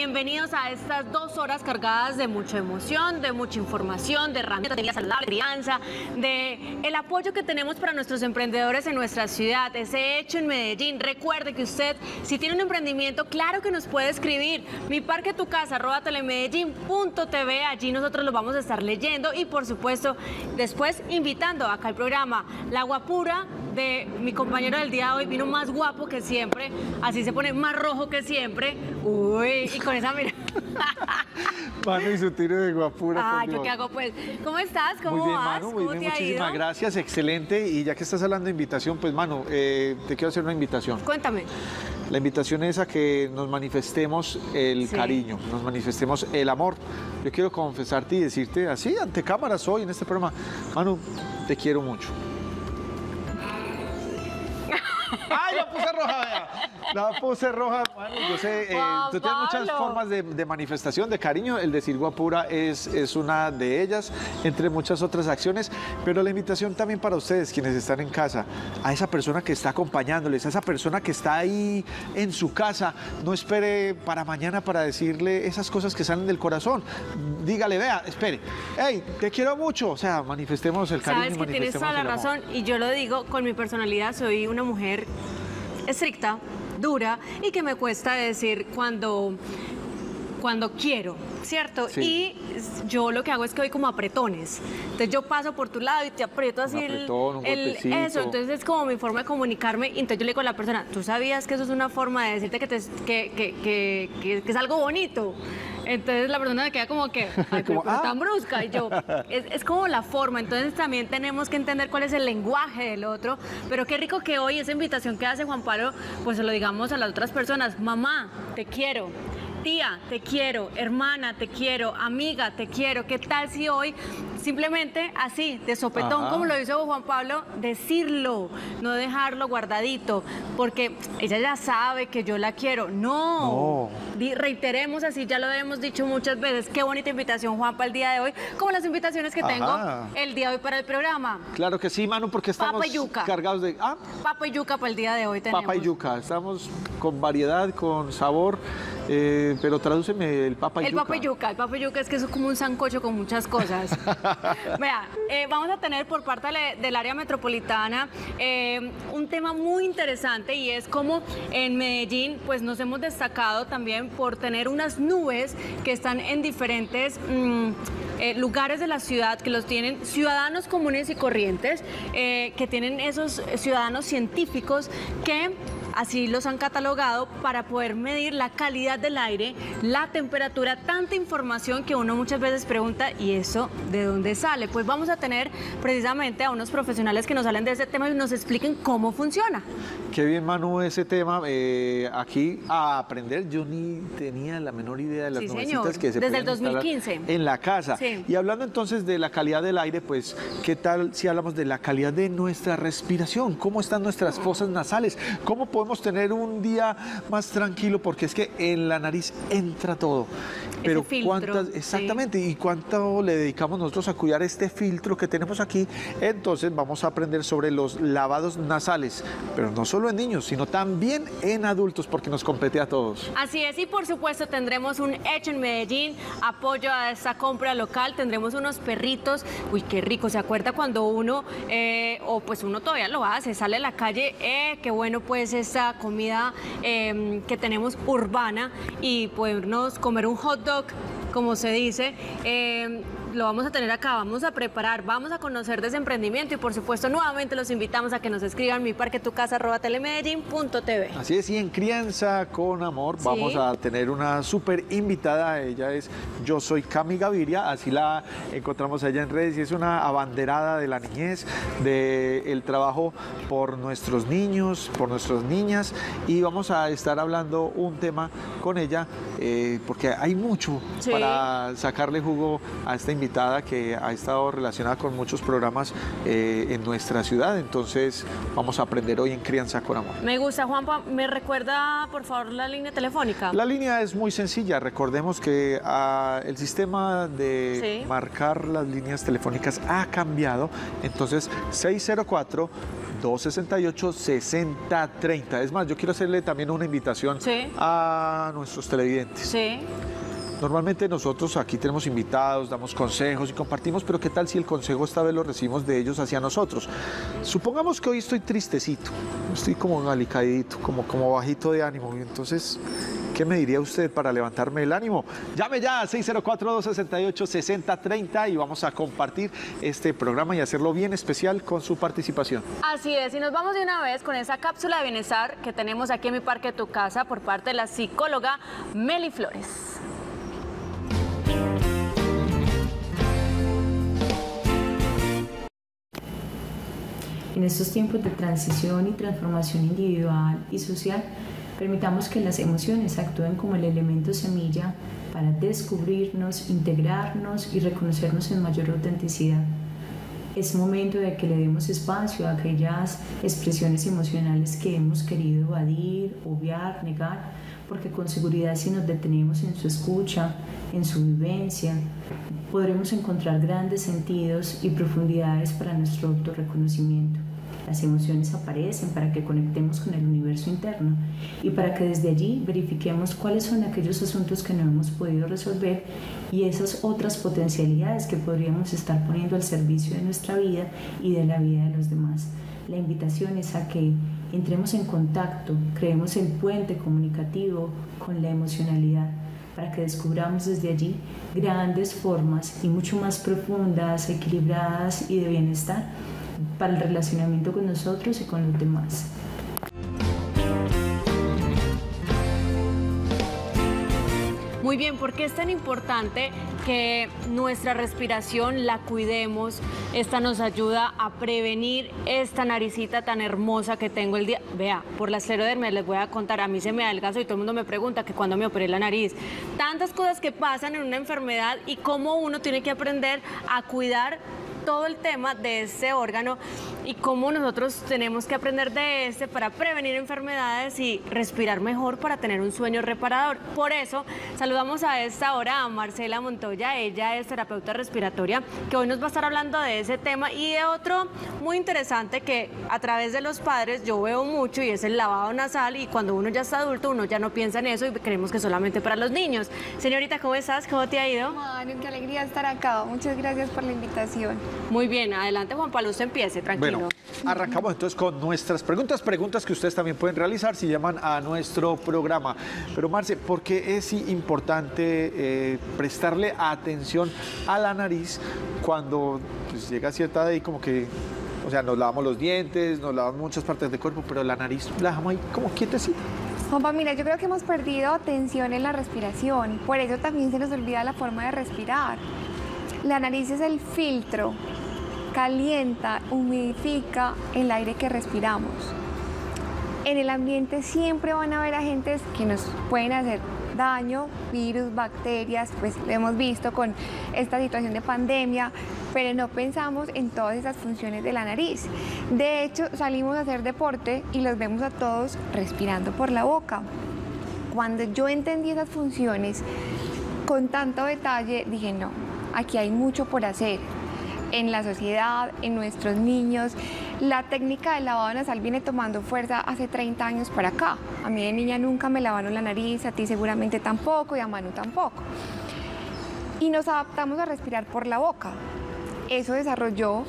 Bienvenidos a estas dos horas cargadas de mucha emoción, de mucha información, de herramientas de vida saludable, crianza, de el apoyo que tenemos para nuestros emprendedores en nuestra ciudad, ese hecho en Medellín. Recuerde que usted, si tiene un emprendimiento, claro que nos puede escribir. Mi parque tu casa, telemedellín.tv. Allí nosotros lo vamos a estar leyendo y, por supuesto, después invitando acá al programa La Guapura de mi compañero del día de hoy vino más guapo que siempre, así se pone más rojo que siempre. Uy, y con esa mira. Mano y su tiro de guapura. Ah, ¿yo qué hago pues? ¿Cómo estás? ¿Cómo muy bien, vas? Manu, muy ¿Cómo bien, te ha muchísimas ido? gracias, excelente. Y ya que estás hablando de invitación, pues Manu, eh, te quiero hacer una invitación. Cuéntame. La invitación es a que nos manifestemos el Sí. cariño, nos manifestemos el amor. Yo quiero confesarte y decirte así, ante cámaras hoy en este programa, Manu, te quiero mucho. ¡Ay, la puse roja, vea! La puse roja, Manu. Yo sé, eh, tú tienes muchas formas de, de manifestación de cariño. El decir guapura es, es una de ellas, entre muchas otras acciones. Pero la invitación también para ustedes, quienes están en casa, a esa persona que está acompañándoles, a esa persona que está ahí en su casa, no espere para mañana para decirle esas cosas que salen del corazón. Dígale, vea, espere, hey, te quiero mucho. O sea, manifestemos el cariño. Sabes que tienes toda la razón y yo lo digo con mi personalidad, soy una mujer estricta, dura y que me cuesta decir cuando cuando quiero, ¿cierto? Sí. Y yo lo que hago es que voy como apretones. Entonces yo paso por tu lado y te aprieto así el- apretón, un el, eso, entonces es como mi forma de comunicarme entonces yo le digo a la persona, ¿tú sabías que eso es una forma de decirte que, te- que, que- que- que- es algo bonito? Entonces la persona se queda como que, ay, Como, "Ah". tan brusca. Y yo, es, es como la forma. Entonces también tenemos que entender cuál es el lenguaje del otro. Pero qué rico que hoy esa invitación que hace Juan Pablo, pues se lo digamos a las otras personas. Mamá, te quiero. Tía, te quiero, hermana, te quiero, amiga, te quiero. ¿Qué tal si hoy simplemente así, de sopetón, Ajá. como lo hizo Juan Pablo, decirlo, no dejarlo guardadito? Porque ella ya sabe que yo la quiero. No. Reiteremos así, ya lo hemos dicho muchas veces. Qué bonita invitación, Juan, para el día de hoy, como las invitaciones que tengo el día de hoy para el programa. Claro que sí, Manu, porque estamos cargados de... Ah, Papa y yuca para el día de hoy tenemos. Papa y yuca, estamos con variedad, con sabor, eh, pero tradúceme el papa El yuca. papa y yuca, el papa yuca es que eso es como un sancocho con muchas cosas. Vea, eh, vamos a tener por parte de- del área metropolitana eh, un tema muy interesante y es como en Medellín pues nos hemos destacado también por tener unas nubes que están en diferentes mm, eh, lugares de la ciudad, que los tienen ciudadanos comunes y corrientes, que tienen esos ciudadanos científicos que Así los han catalogado para poder medir la calidad del aire, la temperatura, tanta información que uno muchas veces pregunta, ¿y eso de dónde sale? Pues vamos a tener precisamente a unos profesionales que nos salen de ese tema y nos expliquen cómo funciona. Qué bien, Manu, ese tema. eh, aquí a aprender, yo ni tenía la menor idea de las Sí, señor. que se Desde el pueden instalar 2015. En la casa. Sí. Y hablando entonces de la calidad del aire, pues, ¿qué tal si hablamos de la calidad de nuestra respiración? ¿Cómo están nuestras fosas nasales? ¿Cómo podemos tener un día más tranquilo? Porque es que en la nariz entra todo. Pero filtro, cuántas, sí. exactamente, y cuánto le dedicamos nosotros a cuidar este filtro que tenemos aquí. Entonces vamos a aprender sobre los lavados nasales, pero no solo en niños, sino también en adultos, porque nos compete a todos. Así es, y por supuesto tendremos un hecho en Medellín, apoyo a esta compra local, tendremos unos perritos, uy, qué rico, ¿se acuerda cuando uno, eh, o pues uno todavía lo hace, sale a la calle, eh, qué bueno pues esta comida eh, que tenemos urbana y podernos comer un hot dog, como se dice, eh, lo vamos a tener acá, vamos a preparar, vamos a conocer de ese emprendimiento y por supuesto nuevamente los invitamos a que nos escriban mi parque tu casa telemedellín.tv. Así es, y en Crianza con Amor Sí. vamos a tener una súper invitada. Ella es Yo Soy Cami Gaviria, así la encontramos allá en redes y es una abanderada de la niñez, del trabajo por nuestros niños, por nuestras niñas. Y vamos a estar hablando un tema con ella, eh, porque hay mucho Sí. para sacarle jugo a esta invitada que ha estado relacionada con muchos programas eh, en nuestra ciudad. Entonces vamos a aprender hoy en Crianza con Amor. Me gusta, Juanpa. ¿Me recuerda, por favor, la línea telefónica? La línea es muy sencilla. Recordemos que ah, el sistema de Sí. marcar las líneas telefónicas ha cambiado. Entonces, 604 268-6030. Es más, yo quiero hacerle también una invitación a nuestros televidentes. Sí. Normalmente nosotros aquí tenemos invitados, damos consejos y compartimos, pero ¿qué tal si el consejo esta vez lo recibimos de ellos hacia nosotros? Supongamos que hoy estoy tristecito, estoy como alicadito, como, como bajito de ánimo, entonces ¿Qué me diría usted para levantarme el ánimo? Llame ya al 604-268-6030 y vamos a compartir este programa y hacerlo bien especial con su participación. Así es, y nos vamos de una vez con esa cápsula de bienestar que tenemos aquí en mi parque Tu Casa por parte de la psicóloga Meli Flores. En estos tiempos de transición y transformación individual y social, permitamos que las emociones actúen como el elemento semilla para descubrirnos, integrarnos y reconocernos en mayor autenticidad. Es momento de que le demos espacio a aquellas expresiones emocionales que hemos querido evadir, obviar, negar, porque con seguridad si nos detenemos en su escucha, en su vivencia, podremos encontrar grandes sentidos y profundidades para nuestro autorreconocimiento. Las emociones aparecen para que conectemos con el universo interno y para que desde allí verifiquemos cuáles son aquellos asuntos que no hemos podido resolver y esas otras potencialidades que podríamos estar poniendo al servicio de nuestra vida y de la vida de los demás. La invitación es a que entremos en contacto, creemos el puente comunicativo con la emocionalidad para que descubramos desde allí grandes formas y mucho más profundas, equilibradas y de bienestar para el relacionamiento con nosotros y con los demás. Muy bien, ¿por qué es tan importante que nuestra respiración la cuidemos? Esta nos ayuda a prevenir esta naricita tan hermosa que tengo el día. Vea, por la esclerodermia les voy a contar, a mí se me da el gaso y todo el mundo me pregunta que cuando me operé la nariz. Tantas cosas que pasan en una enfermedad y cómo uno tiene que aprender a cuidar todo el tema de ese órgano y cómo nosotros tenemos que aprender de este para prevenir enfermedades y respirar mejor para tener un sueño reparador. Por eso saludamos a esta hora a Marcela Montoya, ella es terapeuta respiratoria, que hoy nos va a estar hablando de ese tema y de otro muy interesante que a través de los padres yo veo mucho y es el lavado nasal y cuando uno ya está adulto uno ya no piensa en eso y creemos que solamente para los niños. Señorita, ¿cómo estás? ¿Cómo te ha ido? Manu, qué alegría estar acá. Muchas gracias por la invitación. Muy bien, adelante Juan Pablo, usted empiece, tranquilo. Bueno, arrancamos entonces con nuestras preguntas, preguntas que ustedes también pueden realizar si llaman a nuestro programa. Pero Marce, ¿por qué es importante eh, prestarle atención a la nariz cuando pues, llega a cierta edad y como que o sea, nos lavamos los dientes, nos lavamos muchas partes del cuerpo, pero la nariz la dejamos ahí como quietecita. Juanpa, mira, yo creo que hemos perdido atención en la respiración, por eso también se nos olvida la forma de respirar. La nariz es el filtro, calienta, humidifica el aire que respiramos. En el ambiente siempre van a haber agentes que nos pueden hacer daño, virus, bacterias, pues lo hemos visto con esta situación de pandemia, pero no pensamos en todas esas funciones de la nariz. De hecho, salimos a hacer deporte y los vemos a todos respirando por la boca. Cuando yo entendí esas funciones con tanto detalle, dije, no, aquí hay mucho por hacer en la sociedad, en nuestros niños. La técnica del lavado nasal viene tomando fuerza hace 30 años para acá. A mí de niña nunca me lavaron la nariz, a ti seguramente tampoco y a Manu tampoco. Y nos adaptamos a respirar por la boca. Eso desarrolló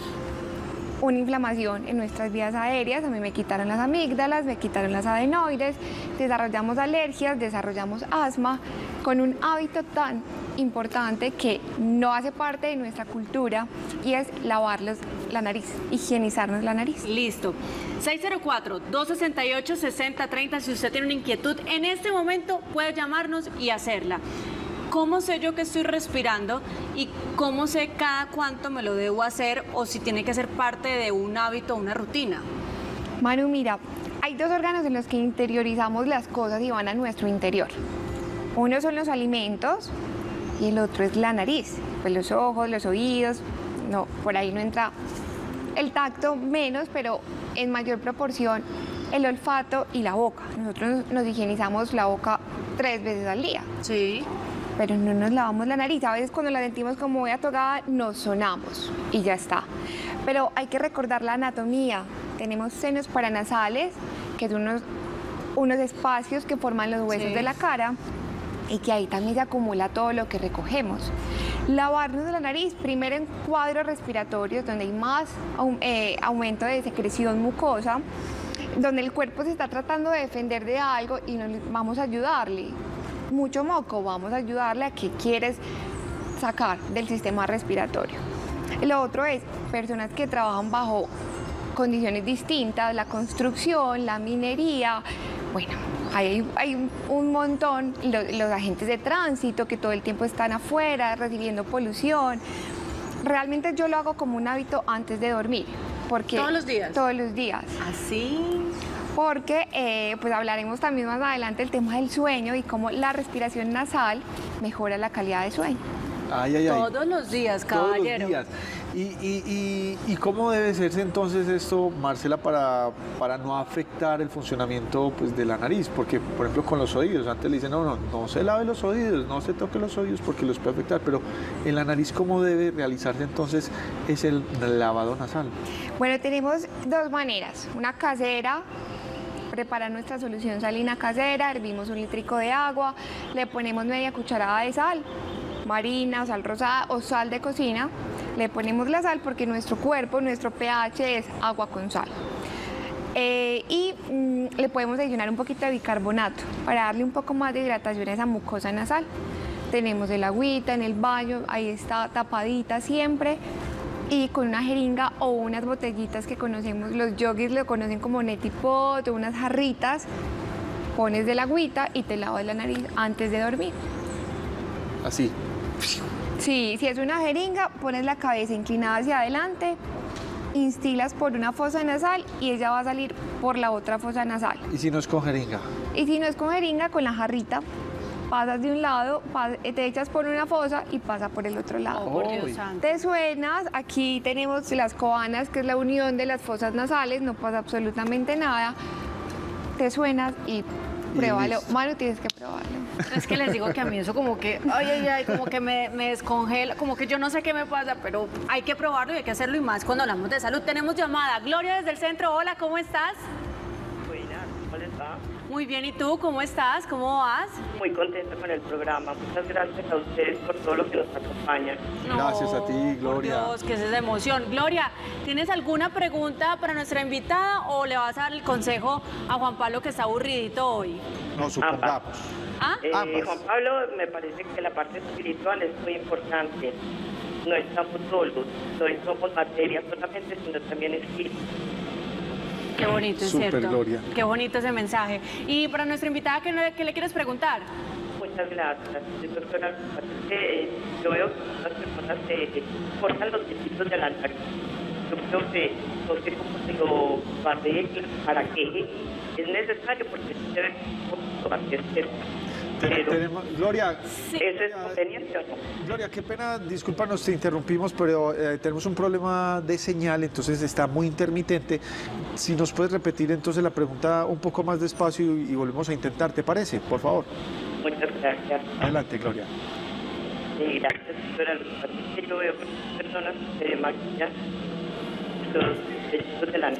una inflamación en nuestras vías aéreas, a mí me quitaron las amígdalas, me quitaron las adenoides, desarrollamos alergias, desarrollamos asma, con un hábito tan importante que no hace parte de nuestra cultura y es lavarles la nariz, higienizarnos la nariz. Listo. 604-268-6030, si usted tiene una inquietud, en este momento puede llamarnos y hacerla. ¿Cómo sé yo que estoy respirando y cómo sé cada cuánto me lo debo hacer o si tiene que ser parte de un hábito o una rutina? Manu, mira, hay dos órganos en los que interiorizamos las cosas y van a nuestro interior. Uno son los alimentos y el otro es la nariz, pues los ojos, los oídos, no, por ahí no entra el tacto menos, pero en mayor proporción el olfato y la boca. Nosotros nos higienizamos la boca tres veces al día. Sí pero no nos lavamos la nariz. A veces cuando la sentimos como muy atogada, nos sonamos y ya está. Pero hay que recordar la anatomía tenemos senos paranasales, que son unos, unos espacios que forman los huesos Sí. de la cara y que ahí también se acumula todo lo que recogemos. Lavarnos de la nariz, primero en cuadros respiratorios, donde hay más eh, aumento de secreción mucosa, donde el cuerpo se está tratando de defender de algo y no le- vamos a ayudarle. Mucho moco, vamos a ayudarle a que quieres sacar del sistema respiratorio. Lo otro es personas que trabajan bajo condiciones distintas, la construcción, la minería, bueno, hay, hay un- montón, lo- los, agentes de tránsito que todo el tiempo están afuera recibiendo polución. Realmente yo lo hago como un hábito antes de dormir. Porque ¿Todos los días? Todos los días Así. Porque eh, pues hablaremos también más adelante del tema del sueño y cómo la respiración nasal mejora la calidad de sueño. Ay, ay, ay. Todos los días, Todos los caballero. días. ¿Y, y, y, y cómo debe serse entonces esto, Marcela, para, para no afectar el funcionamiento pues, de la nariz? Porque, por ejemplo, con los oídos, antes le dicen, no, no, no se lave los oídos, no se toque los oídos porque los puede afectar, pero en la nariz, ¿cómo debe realizarse entonces es el lavado nasal? Bueno, tenemos dos maneras. Una casera, preparar nuestra solución salina casera, hervimos un litrico de agua, le ponemos media cucharada de sal, marina, sal rosada o sal de cocina. Le ponemos la sal porque nuestro cuerpo, nuestro pH es agua con sal. Eh, y mm, le podemos adicionar un poquito de bicarbonato para darle un poco más de hidratación a esa mucosa nasal. Tenemos el agüita en el baño, ahí está tapadita siempre. Y con una jeringa o unas botellitas que conocemos, los yogis lo conocen como netipot o unas jarritas, pones del agüita y te lavas la nariz antes de dormir. Así. Sí, si es una jeringa, pones la cabeza inclinada hacia adelante, instilas por una fosa nasal y ella va a salir por la otra fosa nasal. ¿Y si no es con jeringa? Y si no es con jeringa, con la jarrita, pasas de un lado, pas- te echas por una fosa y pasa por el otro lado. Oh, por Dios santo. Te suenas, aquí tenemos las cobanas, que es la unión de las fosas nasales, no pasa absolutamente nada. Te suenas y pruébalo. Manu, tienes que probarlo. Es que les digo que a mí eso como que, ay, ay, ay, como que me, me descongela, como que yo no sé qué me pasa, pero hay que probarlo y hay que hacerlo y más cuando hablamos de salud. Tenemos llamada. Gloria desde el centro. Hola, ¿cómo estás? Muy bien, ¿y tú? ¿Cómo estás? ¿Cómo vas? Muy contenta con el programa. Muchas gracias a ustedes por todo lo que nos acompaña. Gracias a ti, por Gloria. Dios, que es esa emoción. Gloria, ¿tienes alguna pregunta para nuestra invitada o le vas a dar el consejo a Juan Pablo que está aburridito hoy? No, supongamos. ¿Ah? Eh, Ambas. Juan Pablo, me parece que la parte espiritual es muy importante. No estamos solos, no somos materia solamente, sino también espíritu. Qué bonito, es cierto. Gloria. Qué bonito ese mensaje. Y para nuestra invitada, ¿qué, le- qué le quieres preguntar? Muchas gracias. Eh, yo veo que las personas se cortan los vestidos de la nariz. Yo creo que no sé cómo se lo arreglan, para qué. Es necesario porque se debe Gloria, ¿eso es conveniente o no? Gloria, qué pena, discúlpanos, te interrumpimos, pero eh, tenemos un problema de señal, entonces está muy intermitente. Si nos puedes repetir entonces la pregunta un poco más despacio y, y volvemos a intentar, ¿te parece? Por favor. Muchas gracias. Adelante, Gloria. Sí, gracias, que yo veo personas que maquillan los de la.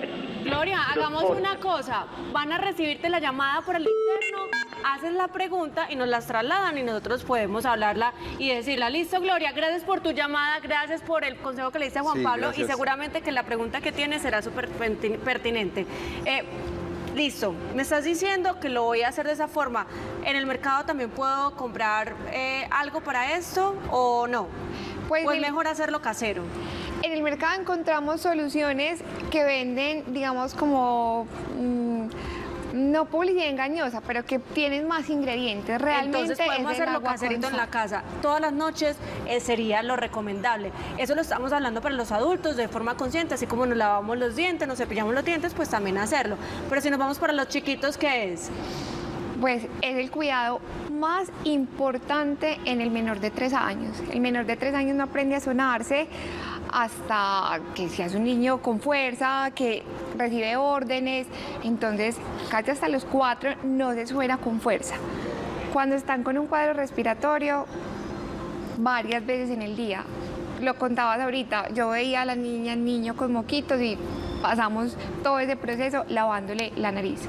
Gloria, hagamos una cosa. Van a recibirte la llamada por el interno, haces la pregunta y nos las trasladan y nosotros podemos hablarla y decirla. Listo, Gloria, gracias por tu llamada, gracias por el consejo que le diste a Juan Sí, Pablo gracias. y seguramente que la pregunta que tienes será súper pertin- pertinente. Eh, Listo, me estás diciendo que lo voy a hacer de esa forma. ¿En el mercado también puedo comprar eh, algo para esto o no? Pues ¿O es el- mejor hacerlo casero? En el mercado encontramos soluciones que venden, digamos, como mm, no publicidad engañosa, pero que tienen más ingredientes. Realmente Entonces podemos hacerlo caserito en la casa. Todas las noches eh, sería lo recomendable. Eso lo estamos hablando para los adultos de forma consciente, así como nos lavamos los dientes, nos cepillamos los dientes, pues también hacerlo. Pero si nos vamos para los chiquitos, ¿qué es? Pues es el cuidado más importante en el menor de tres años. El menor de tres años no aprende a sonarse hasta que se hace un niño con fuerza, que recibe órdenes. Entonces, casi hasta los cuatro no se suena con fuerza. Cuando están con un cuadro respiratorio, varias veces en el día. Lo contabas ahorita, yo veía a la niña, el niño con moquitos y pasamos todo ese proceso lavándole la nariz.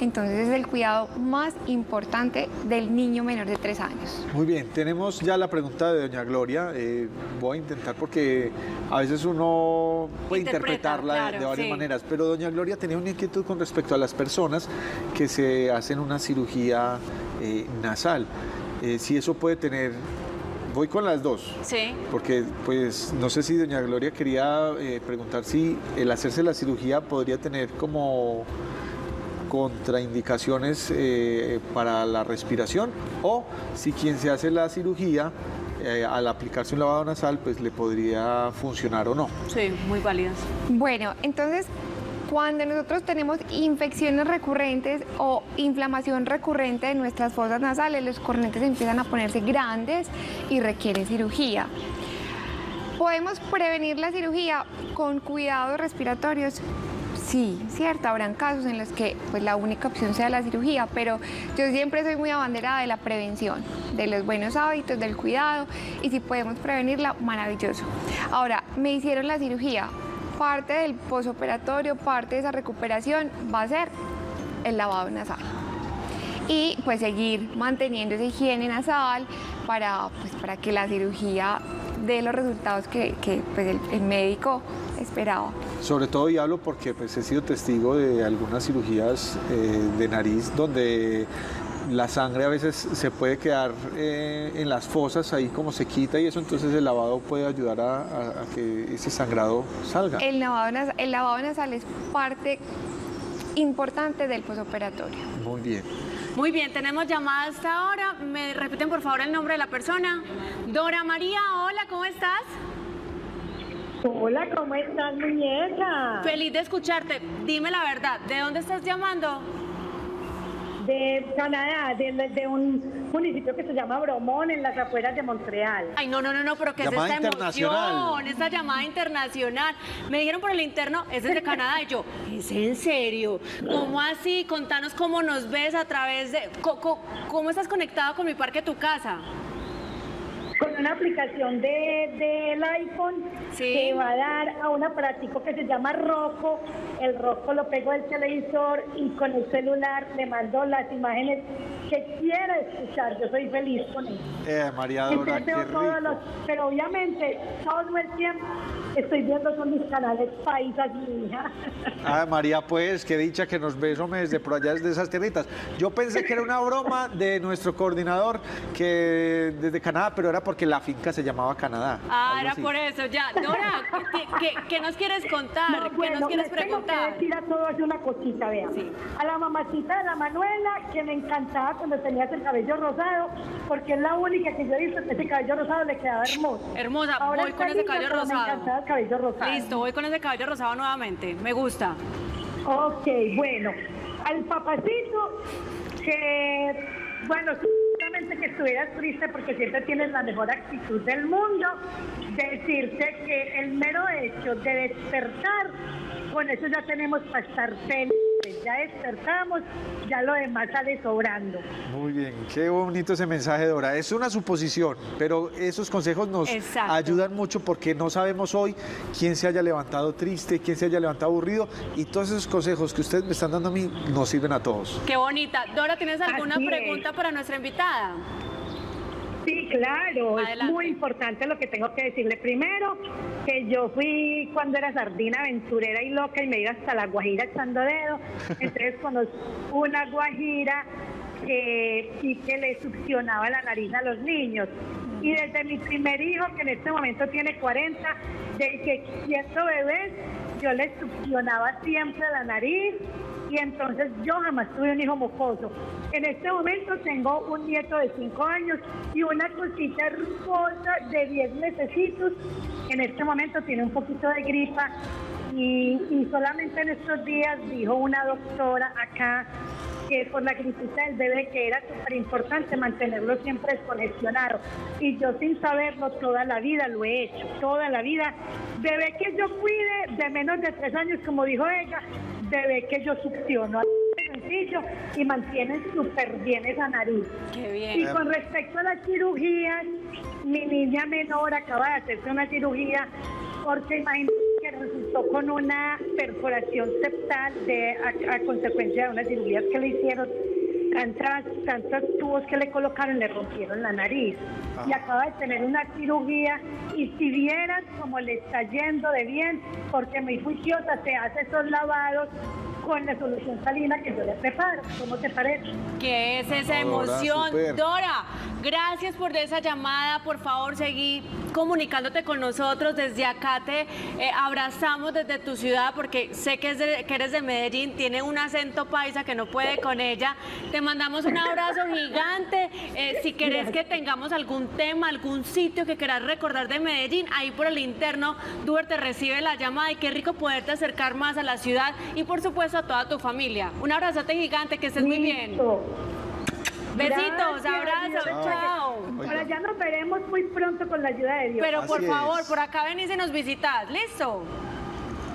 Entonces es el cuidado más importante del niño menor de tres años. Muy bien, tenemos ya la pregunta de doña Gloria. Eh, voy a intentar porque a veces uno puede interpretarla de varias maneras, pero doña Gloria tenía una inquietud con respecto a las personas que se hacen una cirugía eh, nasal. Eh, si eso puede tener Voy con las dos. Sí. Porque, pues, no sé si doña Gloria quería eh, preguntar si el hacerse la cirugía podría tener como contraindicaciones eh, para la respiración o si quien se hace la cirugía eh, al aplicarse un lavado nasal pues le podría funcionar o no. Sí, muy válidas. Bueno, entonces cuando nosotros tenemos infecciones recurrentes o inflamación recurrente de nuestras fosas nasales, los cornetes empiezan a ponerse grandes y requieren cirugía. ¿Podemos prevenir la cirugía con cuidados respiratorios? Sí, cierto, habrán casos en los que pues, la única opción sea la cirugía, pero yo siempre soy muy abanderada de la prevención, de los buenos hábitos, del cuidado, y si podemos prevenirla, maravilloso. Ahora, me hicieron la cirugía, parte del posoperatorio, parte de esa recuperación va a ser el lavado nasal. Y pues seguir manteniendo esa higiene nasal para, pues, para que la cirugía dé los resultados que, pues, el, médico esperaba. Sobre todo y hablo porque pues he sido testigo de algunas cirugías eh, de nariz donde la sangre a veces se puede quedar eh, en las fosas ahí como se quita y eso entonces el lavado puede ayudar a, que ese sangrado salga. El lavado, nasal, el lavado nasal es parte importante del posoperatorio. Muy bien. Muy bien, tenemos llamada hasta ahora. ¿Me repiten por favor el nombre de la persona? Dora María, hola, ¿cómo estás? Hola, ¿cómo estás, muñeca? Feliz de escucharte. Dime la verdad, ¿de dónde estás llamando? De Canadá, de, un municipio que se llama Bromont, en las afueras de Montreal. Ay, no, no, no, no, pero que es esta emoción, esta llamada internacional. Me dijeron por el interno, es desde Canadá, y yo, ¿es en serio? ¿Cómo así? Contanos cómo nos ves a través de... ¿Cómo, cómo estás conectado con mi parque, tu casa? Con una aplicación del de, iPhone que va a dar a un aparatico que se llama Roco. El Roco lo pego del televisor y con el celular le mando las imágenes que quiera escuchar. Yo soy feliz con eso. Eh, María Dora, qué rico. pero obviamente todo el tiempo estoy viendo con mis canales paisas, mi hija. Ah, María, pues, qué dicha que nos ves, desde por allá, desde esas tierritas. Yo pensé que era una broma de nuestro coordinador que desde Canadá, pero era porque la finca se llamaba Canadá. Ah, era por eso, ya. Dora, ¿qué, nos quieres contar? ¿Qué nos quieres preguntar? Tengo que decir a todos una cosita, vean. A la mamacita de la Manuela, que me encantaba cuando tenías el cabello rosado, porque es la única que yo he visto que ese cabello rosado le quedaba hermoso. Hermosa, voy con ese cabello rosado cabello rosado. Listo, voy con ese cabello rosado nuevamente. Me gusta. Ok, bueno. Al papacito, que, bueno, que estuvieras triste porque siempre tienes la mejor actitud del mundo, decirte que el mero hecho de despertar, con eso ya tenemos para estar felices ya despertamos, ya lo demás sale sobrando. Muy bien, qué bonito ese mensaje, Dora. Es una suposición, pero esos consejos nos ayudan mucho porque no sabemos hoy quién se haya levantado triste, quién se haya levantado aburrido y todos esos consejos que ustedes me están dando a mí nos sirven a todos. Qué bonita. Dora, ¿tienes alguna pregunta para nuestra invitada? Sí, claro, es muy importante lo que tengo que decirle. Primero, que yo fui cuando era sardina aventurera y loca y me iba hasta la Guajira echando dedo. Entonces conozco una Guajira que sí que le succionaba la nariz a los niños. Y desde mi primer hijo, que en este momento tiene 40, de que siendo bebés, yo le succionaba siempre la nariz y entonces yo jamás tuve un hijo mocoso. En este momento tengo un nieto de 5 años y una cosita hermosa de 10 necesitos. En este momento tiene un poquito de gripa y, solamente en estos días dijo una doctora acá que por la gripita del bebé que era súper importante mantenerlo siempre desconexionado. Y yo sin saberlo toda la vida lo he hecho, toda la vida. Bebé que yo cuide de menos de tres años, como dijo ella, bebé que yo succiono y mantienen súper bien esa nariz. Qué bien. Y con respecto a la cirugía, mi niña menor acaba de hacerse una cirugía porque imagínate que resultó con una perforación septal de, a, consecuencia de unas cirugías que le hicieron. Tantas, tantos tubos que le colocaron le rompieron la nariz y ah. acaba de tener una cirugía y si vieras cómo le está yendo de bien, porque muy juiciosa se hace esos lavados con la solución salina que yo le preparo. ¿Cómo te parece? ¿Qué es esa emoción? Dora, gracias por esa llamada. Por favor, seguí comunicándote con nosotros. Desde acá te eh, abrazamos desde tu ciudad porque sé que, eres de Medellín. Tiene un acento paisa que no puede con ella. Te mandamos un abrazo gigante. Eh, si querés que tengamos algún tema, algún sitio que quieras recordar de Medellín, ahí por el interno, Duer te recibe la llamada y qué rico poderte acercar más a la ciudad y por supuesto a toda tu familia. Un abrazote gigante, que estés muy bien. Besitos, abrazos, chao. Por allá nos veremos muy pronto con la ayuda de Dios. Pero por favor, por acá venís y nos visitas. ¿Listo?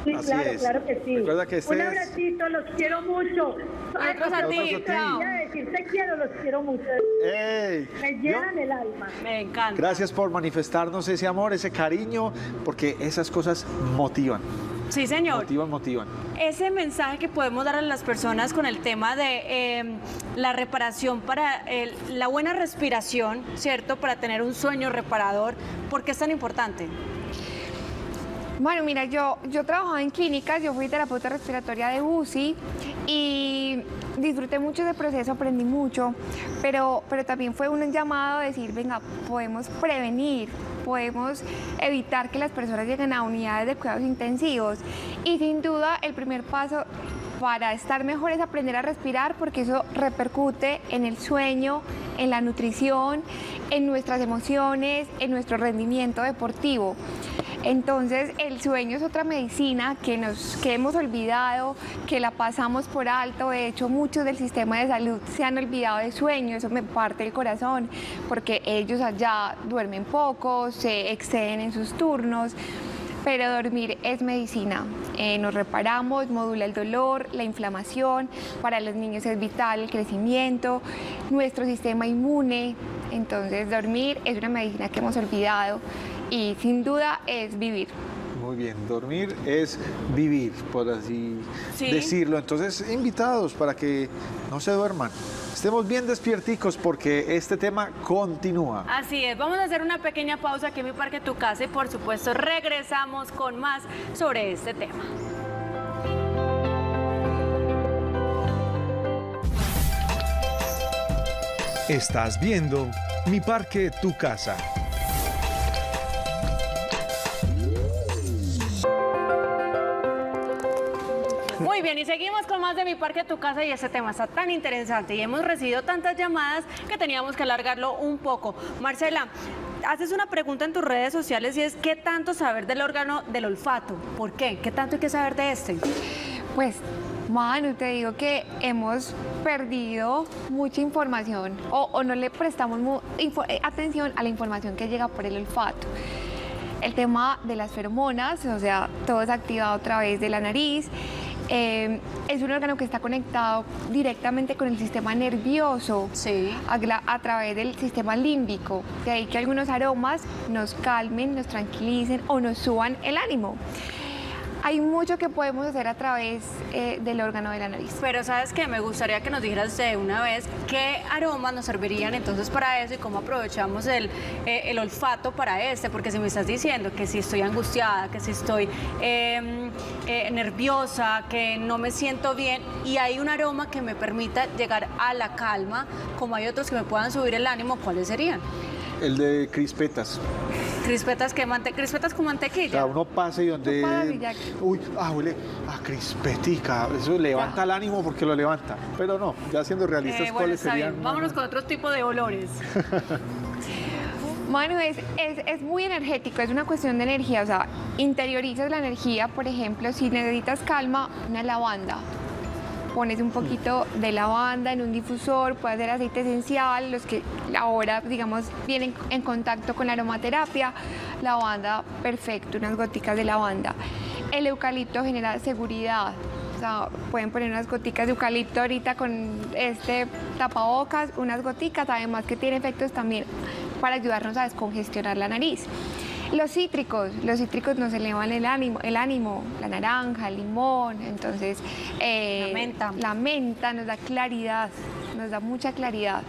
Sí, claro, claro que sí. Un abracito, los quiero mucho. Otros a ti, decir te quiero, los quiero mucho. Me llenan el alma. Me encanta. Gracias por manifestarnos ese amor, ese cariño, porque esas cosas motivan. Sí, señor. Motivan, motivan. Ese mensaje que podemos dar a las personas con el tema de em, la reparación para la buena respiración, ¿cierto? Para tener un sueño reparador, ¿por qué es tan importante? Bueno, mira, yo, yo trabajaba en clínicas, yo fui terapeuta respiratoria de UCI y disfruté mucho ese proceso, aprendí mucho, pero, pero también fue un llamado a decir, venga, podemos prevenir, podemos evitar que las personas lleguen a unidades de cuidados intensivos. Y sin duda el primer paso para estar mejor es aprender a respirar porque eso repercute en el sueño, en la nutrición, en nuestras emociones, en nuestro rendimiento deportivo. Entonces el sueño es otra medicina que, nos, que hemos olvidado, que la pasamos por alto. De hecho, muchos del sistema de salud se han olvidado de sueño, eso me parte el corazón, porque ellos allá duermen poco, se exceden en sus turnos pero dormir es medicina. Eh, nos reparamos, modula el dolor, la inflamación, para los niños es vital el crecimiento, nuestro sistema inmune, entonces dormir es una medicina que hemos olvidado y sin duda es vivir. Muy bien, dormir es vivir, por así decirlo. Entonces, invitados para que no se duerman. Estemos bien despierticos porque este tema continúa. Así es, vamos a hacer una pequeña pausa aquí en mi Parque Tu Casa y por supuesto regresamos con más sobre este tema. Estás viendo Mi Parque Tu Casa. Muy bien, y seguimos con más de Mi Parque a Tu Casa y este tema está tan interesante y hemos recibido tantas llamadas que teníamos que alargarlo un poco. Marcela, haces una pregunta en tus redes sociales y es ¿qué tanto saber del órgano del olfato? ¿Por qué? ¿Qué tanto hay que saber de este? Pues Manu, te digo que hemos perdido mucha información o, no le prestamos eh, atención a la información que llega por el olfato. El tema de las feromonas, o sea, todo es activado a través de la nariz. Eh, es un órgano que está conectado directamente con el sistema nervioso a, través del sistema límbico. De ahí que algunos aromas nos calmen, nos tranquilicen o nos suban el ánimo hay mucho que podemos hacer a través eh, del órgano de la nariz. Pero sabes que me gustaría que nos dijeras de una vez qué aromas nos servirían entonces para eso y cómo aprovechamos el, eh, el olfato para este, porque si me estás diciendo que si estoy angustiada, que si estoy em, eh, nerviosa, que no me siento bien y hay un aroma que me permita llegar a la calma, como hay otros que me puedan subir el ánimo, ¿cuáles serían? El de crispetas. Crispetas que mante crispetas con mantequilla. O sea, uno pasa y donde. Uy, ah, huele a crispetica. Eso levanta el ánimo porque lo levanta. Pero no, ya siendo realistas, eh, ¿cuáles serían? Vámonos con otro tipo de olores. Bueno, es, es, es, muy energético, es una cuestión de energía, o sea, interiorizas la energía, por ejemplo, si necesitas calma, una lavanda, pones un poquito de lavanda en un difusor, puede ser aceite esencial, los que ahora, digamos, vienen en contacto con la aromaterapia, lavanda, perfecto, unas goticas de lavanda. El eucalipto genera seguridad, o sea, pueden poner unas goticas de eucalipto ahorita con este tapabocas, unas goticas, además que tiene efectos también para ayudarnos a descongestionar la nariz. Los cítricos, los cítricos nos elevan el ánimo, el ánimo, la naranja, el limón, entonces eh, la menta. La menta nos da claridad, nos da mucha claridad.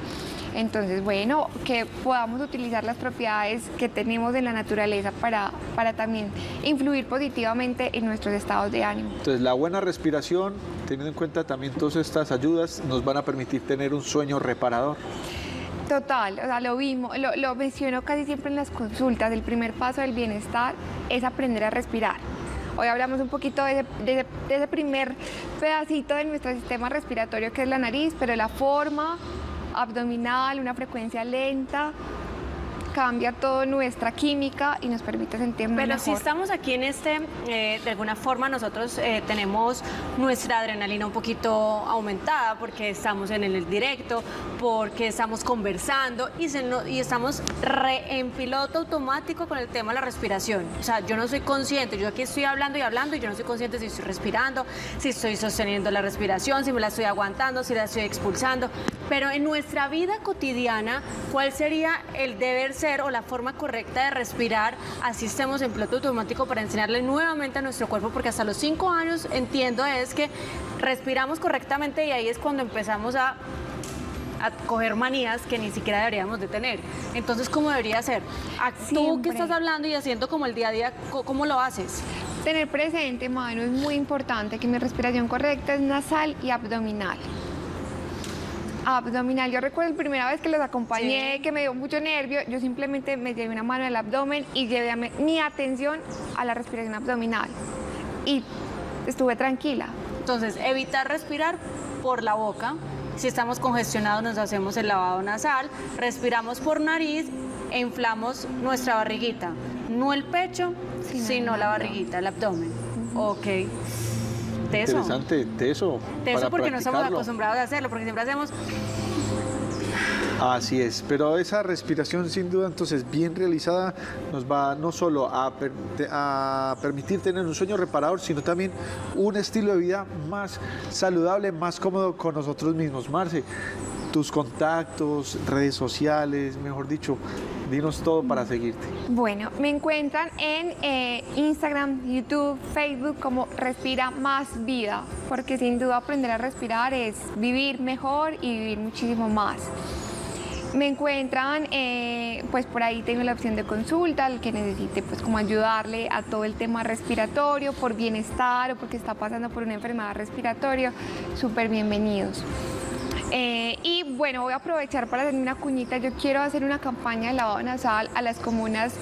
Entonces, bueno, que podamos utilizar las propiedades que tenemos en la naturaleza para, para también influir positivamente en nuestros estados de ánimo. Entonces, la buena respiración, teniendo en cuenta también todas estas ayudas, nos van a permitir tener un sueño reparador. Total, o sea, lo vimos, lo, menciono casi siempre en las consultas, el primer paso del bienestar es aprender a respirar. Hoy hablamos un poquito de ese, primer pedacito de nuestro sistema respiratorio que es la nariz, pero la forma abdominal, una frecuencia lenta, cambia toda nuestra química y nos permite sentirnos Pero si estamos aquí en este, eh, de alguna forma nosotros eh, tenemos nuestra adrenalina un poquito aumentada porque estamos en el directo, porque estamos conversando y, y estamos re en piloto automático con el tema de la respiración. O sea, yo no soy consciente, yo aquí estoy hablando y hablando y yo no soy consciente si estoy respirando, si estoy sosteniendo la respiración, si me la estoy aguantando, si la estoy expulsando. Pero en nuestra vida cotidiana, ¿cuál sería el deber ser o la forma correcta de respirar, así estemos en piloto automático para enseñarle nuevamente a nuestro cuerpo, porque hasta los cinco años entiendo es que respiramos correctamente y ahí es cuando empezamos a a coger manías que ni siquiera deberíamos de tener. Entonces, ¿cómo debería ser? Tú que estás hablando y haciendo como el día a día, ¿cómo lo haces? Tener presente, mano, es muy importante que mi respiración correcta es nasal y abdominal abdominal. Yo recuerdo la primera vez que los acompañé, que me dio mucho nervio, yo simplemente me llevé una mano al abdomen y llevé mi atención a la respiración abdominal. Y estuve tranquila. Entonces, evitar respirar por la boca. Si estamos congestionados, nos hacemos el lavado nasal, respiramos por nariz e inflamos nuestra barriguita. No el pecho, sino la barriguita, el abdomen. Ok. Teso. Interesante, teso. Teso porque no estamos acostumbrados a hacerlo, porque siempre hacemos... Así es, pero esa respiración sin duda entonces bien realizada nos va no solo a, permitir tener un sueño reparador, sino también un estilo de vida más saludable, más cómodo con nosotros mismos. Marce, tus contactos, redes sociales, mejor dicho, dinos todo para seguirte. Bueno, me encuentran en eh, Instagram, YouTube, Facebook como Respira Más Vida, porque sin duda aprender a respirar es vivir mejor y vivir muchísimo más. Me encuentran, eh, pues por ahí tengo la opción de consulta, el que necesite pues como ayudarle a todo el tema respiratorio, por bienestar o porque está pasando por una enfermedad respiratoria, súper bienvenidos. Eh, y bueno, voy a aprovechar para hacer una cuñita. Yo quiero hacer una campaña de lavado nasal a las comunas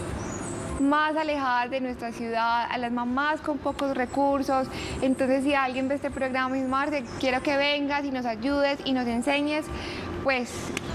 más alejadas de nuestra ciudad, a las mamás con pocos recursos. Entonces, si alguien ve este programa dice, quiero que vengas y nos ayudes y nos enseñes, pues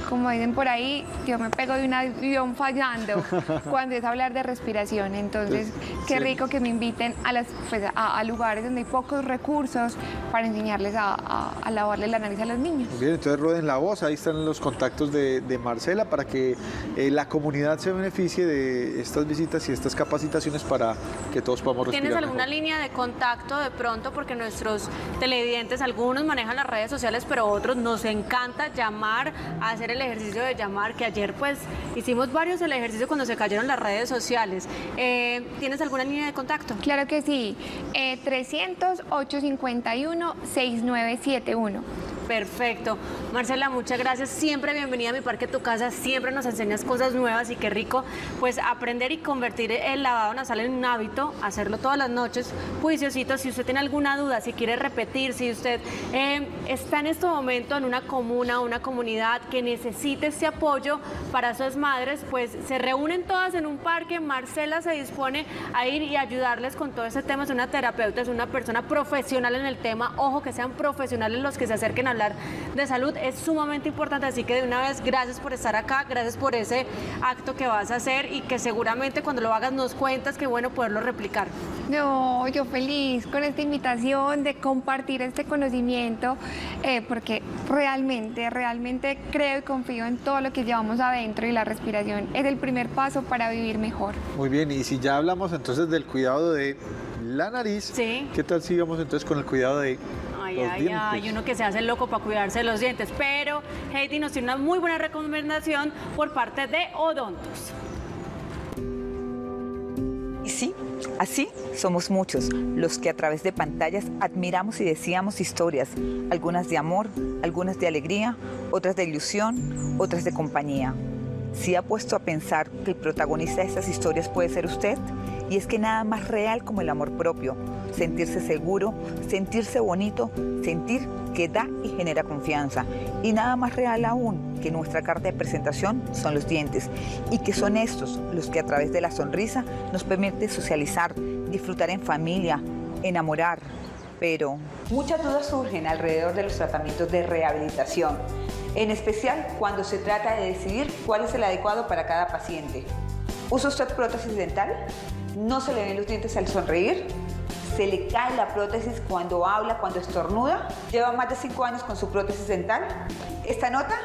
como dicen por ahí, yo me pego de un avión fallando cuando es hablar de respiración. Entonces, qué rico que me inviten a, las, pues, a, lugares donde hay pocos recursos para enseñarles a, lavarle la nariz a los niños. bien, entonces rueden la voz, ahí están los contactos de, Marcela para que eh, la comunidad se beneficie de estas visitas y estas capacitaciones para que todos podamos respirar ¿Tienes alguna línea de contacto de pronto? Porque nuestros televidentes, algunos manejan las redes sociales, pero otros nos encanta llamar a hacer el ejercicio de llamar, que ayer pues hicimos varios el ejercicio cuando se cayeron las redes sociales. Eh, ¿Tienes alguna línea de contacto? Claro que sí, eh, 300-851-6971. Perfecto. Marcela, muchas gracias. Siempre bienvenida a mi parque, tu casa. Siempre nos enseñas cosas nuevas y qué rico, pues aprender y convertir el lavado nasal en un hábito, hacerlo todas las noches, juiciosito. Si usted tiene alguna duda, si quiere repetir, si usted eh, está en este momento en una comuna, una comunidad que necesite este apoyo para sus madres, pues se reúnen todas en un parque. Marcela se dispone a ir y ayudarles con todo ese tema. Es una terapeuta, es una persona profesional en el tema. Ojo, que sean profesionales los que se acerquen de salud es sumamente importante, así que de una vez gracias por estar acá, gracias por ese acto que vas a hacer y que seguramente cuando lo hagas nos cuentas que bueno poderlo replicar. No, yo feliz con esta invitación de compartir este conocimiento, eh, porque realmente, realmente creo y confío en todo lo que llevamos adentro y la respiración es el primer paso para vivir mejor. Muy bien, y si ya hablamos entonces del cuidado de la nariz, ¿qué tal si vamos entonces con el cuidado de Ay, ay, uno que se hace loco para cuidarse los dientes. Pero Heidi nos tiene una muy buena recomendación por parte de Odontos. sí, así somos muchos los que a través de pantallas admiramos y decíamos historias, algunas de amor, algunas de alegría, otras de ilusión, otras de compañía. ¿Sí ha puesto a pensar que el protagonista de estas historias puede ser usted? Y es que nada más real como el amor propio, sentirse seguro, sentirse bonito, sentir que da y genera confianza. Y nada más real aún que nuestra carta de presentación son los dientes y que son estos los que a través de la sonrisa nos permiten socializar, disfrutar en familia, enamorar. Pero muchas dudas surgen alrededor de los tratamientos de rehabilitación, en especial cuando se trata de decidir cuál es el adecuado para cada paciente. ¿Usa usted prótesis dental? ¿No se le ven los dientes al sonreír? se le cae la prótesis cuando habla, cuando estornuda. Lleva más de 5 años con su prótesis dental. Esta nota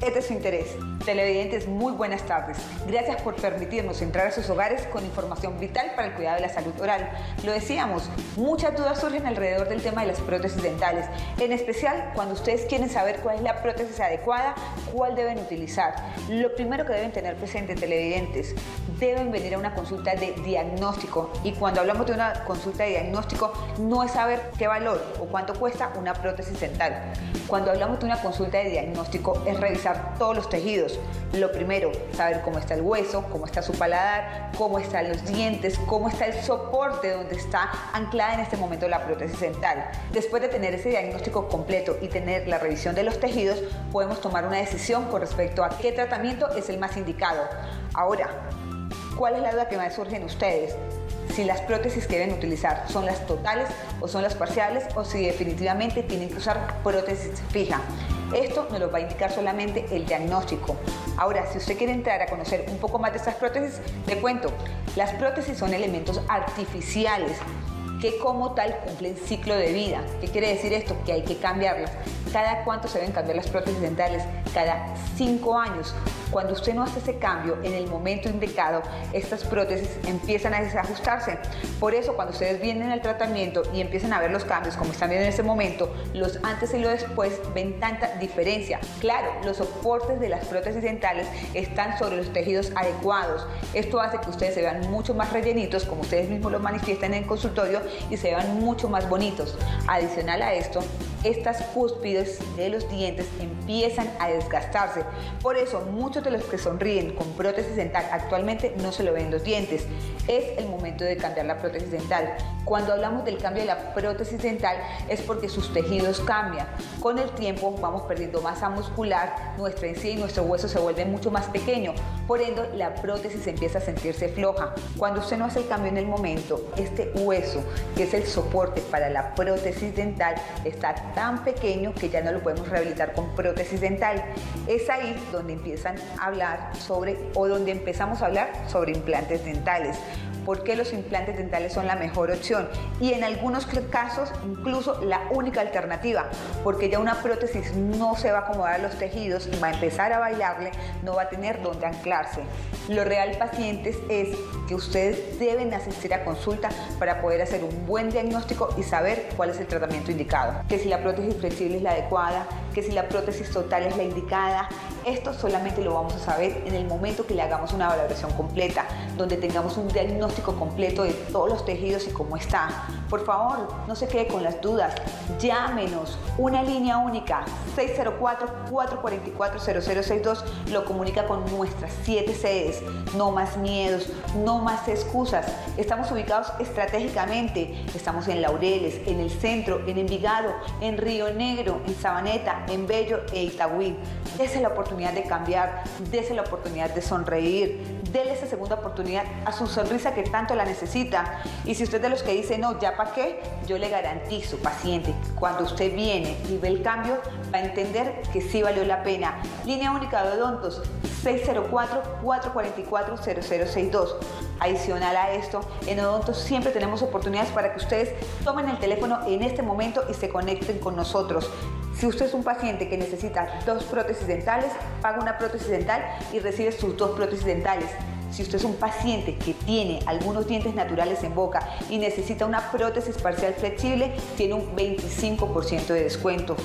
es de su interés. Televidentes, muy buenas tardes. Gracias por permitirnos entrar a sus hogares con información vital para el cuidado de la salud oral. Lo decíamos, muchas dudas surgen alrededor del tema de las prótesis dentales, en especial cuando ustedes quieren saber cuál es la prótesis adecuada, cuál deben utilizar. Lo primero que deben tener presente televidentes, deben venir a una consulta de diagnóstico y cuando hablamos de una consulta de diagnóstico no es saber qué valor o cuánto cuesta una prótesis dental. Cuando hablamos de una consulta de diagnóstico es revisar todos los tejidos. Lo primero, saber cómo está el hueso, cómo está su paladar, cómo están los dientes, cómo está el soporte donde está anclada en este momento la prótesis dental. Después de tener ese diagnóstico completo y tener la revisión de los tejidos, podemos tomar una decisión con respecto a qué tratamiento es el más indicado. Ahora, ¿cuál es la duda que me surge en ustedes? Si las prótesis que deben utilizar son las totales o son las parciales o si definitivamente tienen que usar prótesis fija. Esto nos lo va a indicar solamente el diagnóstico. Ahora, si usted quiere entrar a conocer un poco más de estas prótesis, le cuento, las prótesis son elementos artificiales que como tal cumplen ciclo de vida. ¿Qué quiere decir esto? Que hay que cambiarlas. ¿Cada cuánto se deben cambiar las prótesis dentales? Cada cinco años. Cuando usted no hace ese cambio en el momento indicado, estas prótesis empiezan a desajustarse. Por eso, cuando ustedes vienen al tratamiento y empiezan a ver los cambios, como están viendo en este momento, los antes y los después ven tanta diferencia. Claro, los soportes de las prótesis dentales están sobre los tejidos adecuados. Esto hace que ustedes se vean mucho más rellenitos, como ustedes mismos lo manifiestan en el consultorio, y se vean mucho más bonitos. Adicional a esto, estas cúspides de los dientes empiezan a desgastarse. Por eso, muchos de los que sonríen con prótesis dental actualmente no se lo ven los dientes. Es el momento de cambiar la prótesis dental. Cuando hablamos del cambio de la prótesis dental es porque sus tejidos cambian. Con el tiempo vamos perdiendo masa muscular, nuestra encía y nuestro hueso se vuelven mucho más pequeño. Por ende, la prótesis empieza a sentirse floja. Cuando usted no hace el cambio en el momento, este hueso, que es el soporte para la prótesis dental, está tan pequeño que ya no lo podemos rehabilitar con prótesis dental. Es ahí donde empiezan a hablar sobre o donde empezamos a hablar sobre implantes dentales por qué los implantes dentales son la mejor opción y en algunos casos incluso la única alternativa, porque ya una prótesis no se va a acomodar a los tejidos y va a empezar a bailarle, no va a tener dónde anclarse. Lo real pacientes es que ustedes deben asistir a consulta para poder hacer un buen diagnóstico y saber cuál es el tratamiento indicado, que si la prótesis flexible es la adecuada, que si la prótesis total es la indicada, esto solamente lo vamos a saber en el momento que le hagamos una valoración completa, donde tengamos un diagnóstico completo de todos los tejidos y cómo está. Por favor, no se quede con las dudas. Llámenos. Una línea única, 604-444-0062, lo comunica con nuestras siete sedes. No más miedos, no más excusas. Estamos ubicados estratégicamente. Estamos en Laureles, en el centro, en Envigado, en Río Negro, en Sabaneta, en Bello e Itagüí. Dese la oportunidad de cambiar, dese la oportunidad de sonreír, dele esa segunda oportunidad a su sonrisa que tanto la necesita. Y si usted es de los que dice, no, ya para qué, yo le garantizo, paciente, cuando usted viene y ve el cambio, va a entender que sí valió la pena. Línea única de odontos, 604-444-0062. Adicional a esto, en Odontos siempre tenemos oportunidades para que ustedes tomen el teléfono en este momento y se conecten con nosotros. Si usted es un paciente que necesita dos prótesis dentales, paga una prótesis dental y recibe sus dos prótesis dentales. Si usted es un paciente que tiene algunos dientes naturales en boca y necesita una prótesis parcial flexible, tiene un 25% de descuento.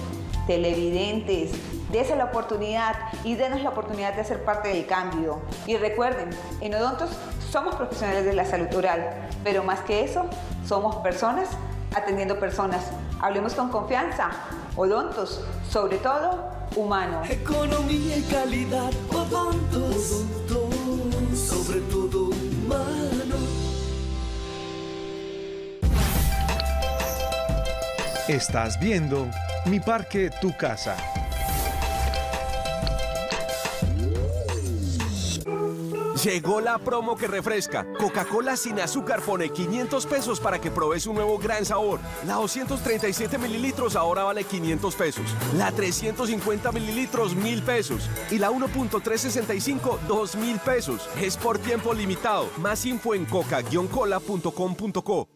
Televidentes, Dese la oportunidad y denos la oportunidad de ser parte del cambio. Y recuerden, en Odontos somos profesionales de la salud oral, pero más que eso, somos personas atendiendo personas. Hablemos con confianza. Odontos, sobre todo, humano. Economía y calidad, Odontos, Odontos sobre todo humano. Estás viendo Mi Parque, Tu Casa. Llegó la promo que refresca. Coca-Cola sin azúcar pone 500 pesos para que pruebes un nuevo gran sabor. La 237 mililitros ahora vale 500 pesos. La 350 mililitros 1000 pesos. Y la 1.365 2000 pesos. Es por tiempo limitado. Más info en coca-cola.com.co.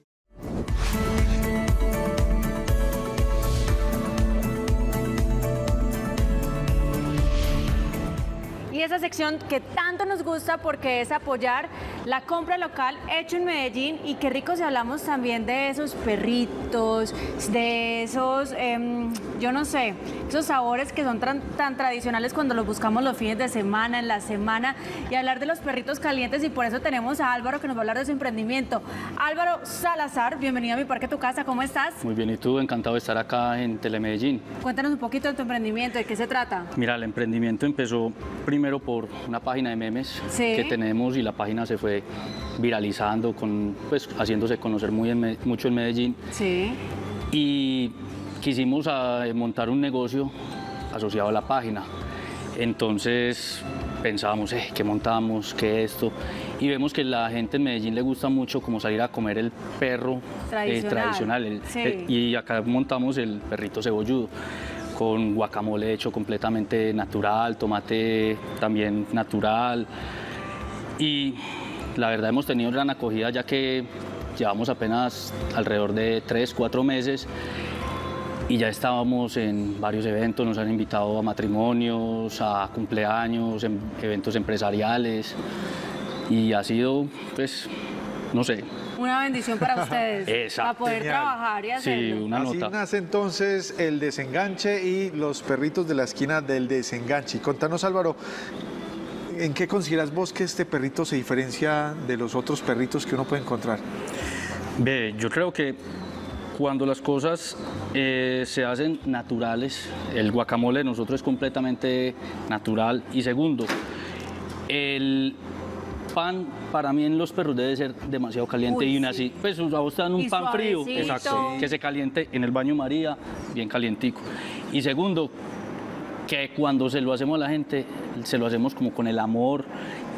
Y esa sección que tanto nos gusta porque es apoyar la compra local hecho en Medellín y qué rico si hablamos también de esos perritos, de esos, em, yo no sé, esos sabores que son tan, tan tradicionales cuando los buscamos los fines de semana, en la semana, y hablar de los perritos calientes y por eso tenemos a Álvaro que nos va a hablar de su emprendimiento. Álvaro Salazar, bienvenido a mi parque, tu casa, ¿cómo estás? Muy bien, ¿y tú? Encantado de estar acá en Telemedellín. Cuéntanos un poquito de tu emprendimiento, ¿de qué se trata? Mira, el emprendimiento empezó primero por una página de memes Sí. que tenemos y la página se fue viralizando, con, pues, haciéndose conocer muy en Me- mucho en Medellín. Sí. Y quisimos ah, montar un negocio asociado a la página. Entonces pensábamos, eh, ¿qué montamos? ¿Qué esto? Y vemos que la gente en Medellín le gusta mucho como salir a comer el perro eh, Tradicional. tradicional. el- Sí. eh, y acá montamos el perrito cebolludo con guacamole hecho completamente natural, tomate también natural. Y la verdad hemos tenido gran acogida ya que llevamos apenas alrededor de 3, 4 meses y ya estábamos en varios eventos, nos han invitado a matrimonios, a cumpleaños, en eventos empresariales y ha sido, pues, no sé, Una bendición para ustedes. Exacto. Para poder Genial. trabajar y hacerlo. Así nace entonces el desenganche y los perritos de la esquina del desenganche. Y contanos, Álvaro, ¿en qué consideras vos que este perrito se diferencia de los otros perritos que uno puede encontrar? Ve, yo creo que cuando las cosas eh, se hacen naturales, el guacamole de nosotros es completamente natural. Y segundo, el pan para mí en los perros debe ser demasiado caliente Uy, y una así, pues a vos te dan un Y pan frío, exacto, que se caliente en el baño María, bien calientico. Y segundo, que cuando se lo hacemos a la gente, se lo hacemos como con el amor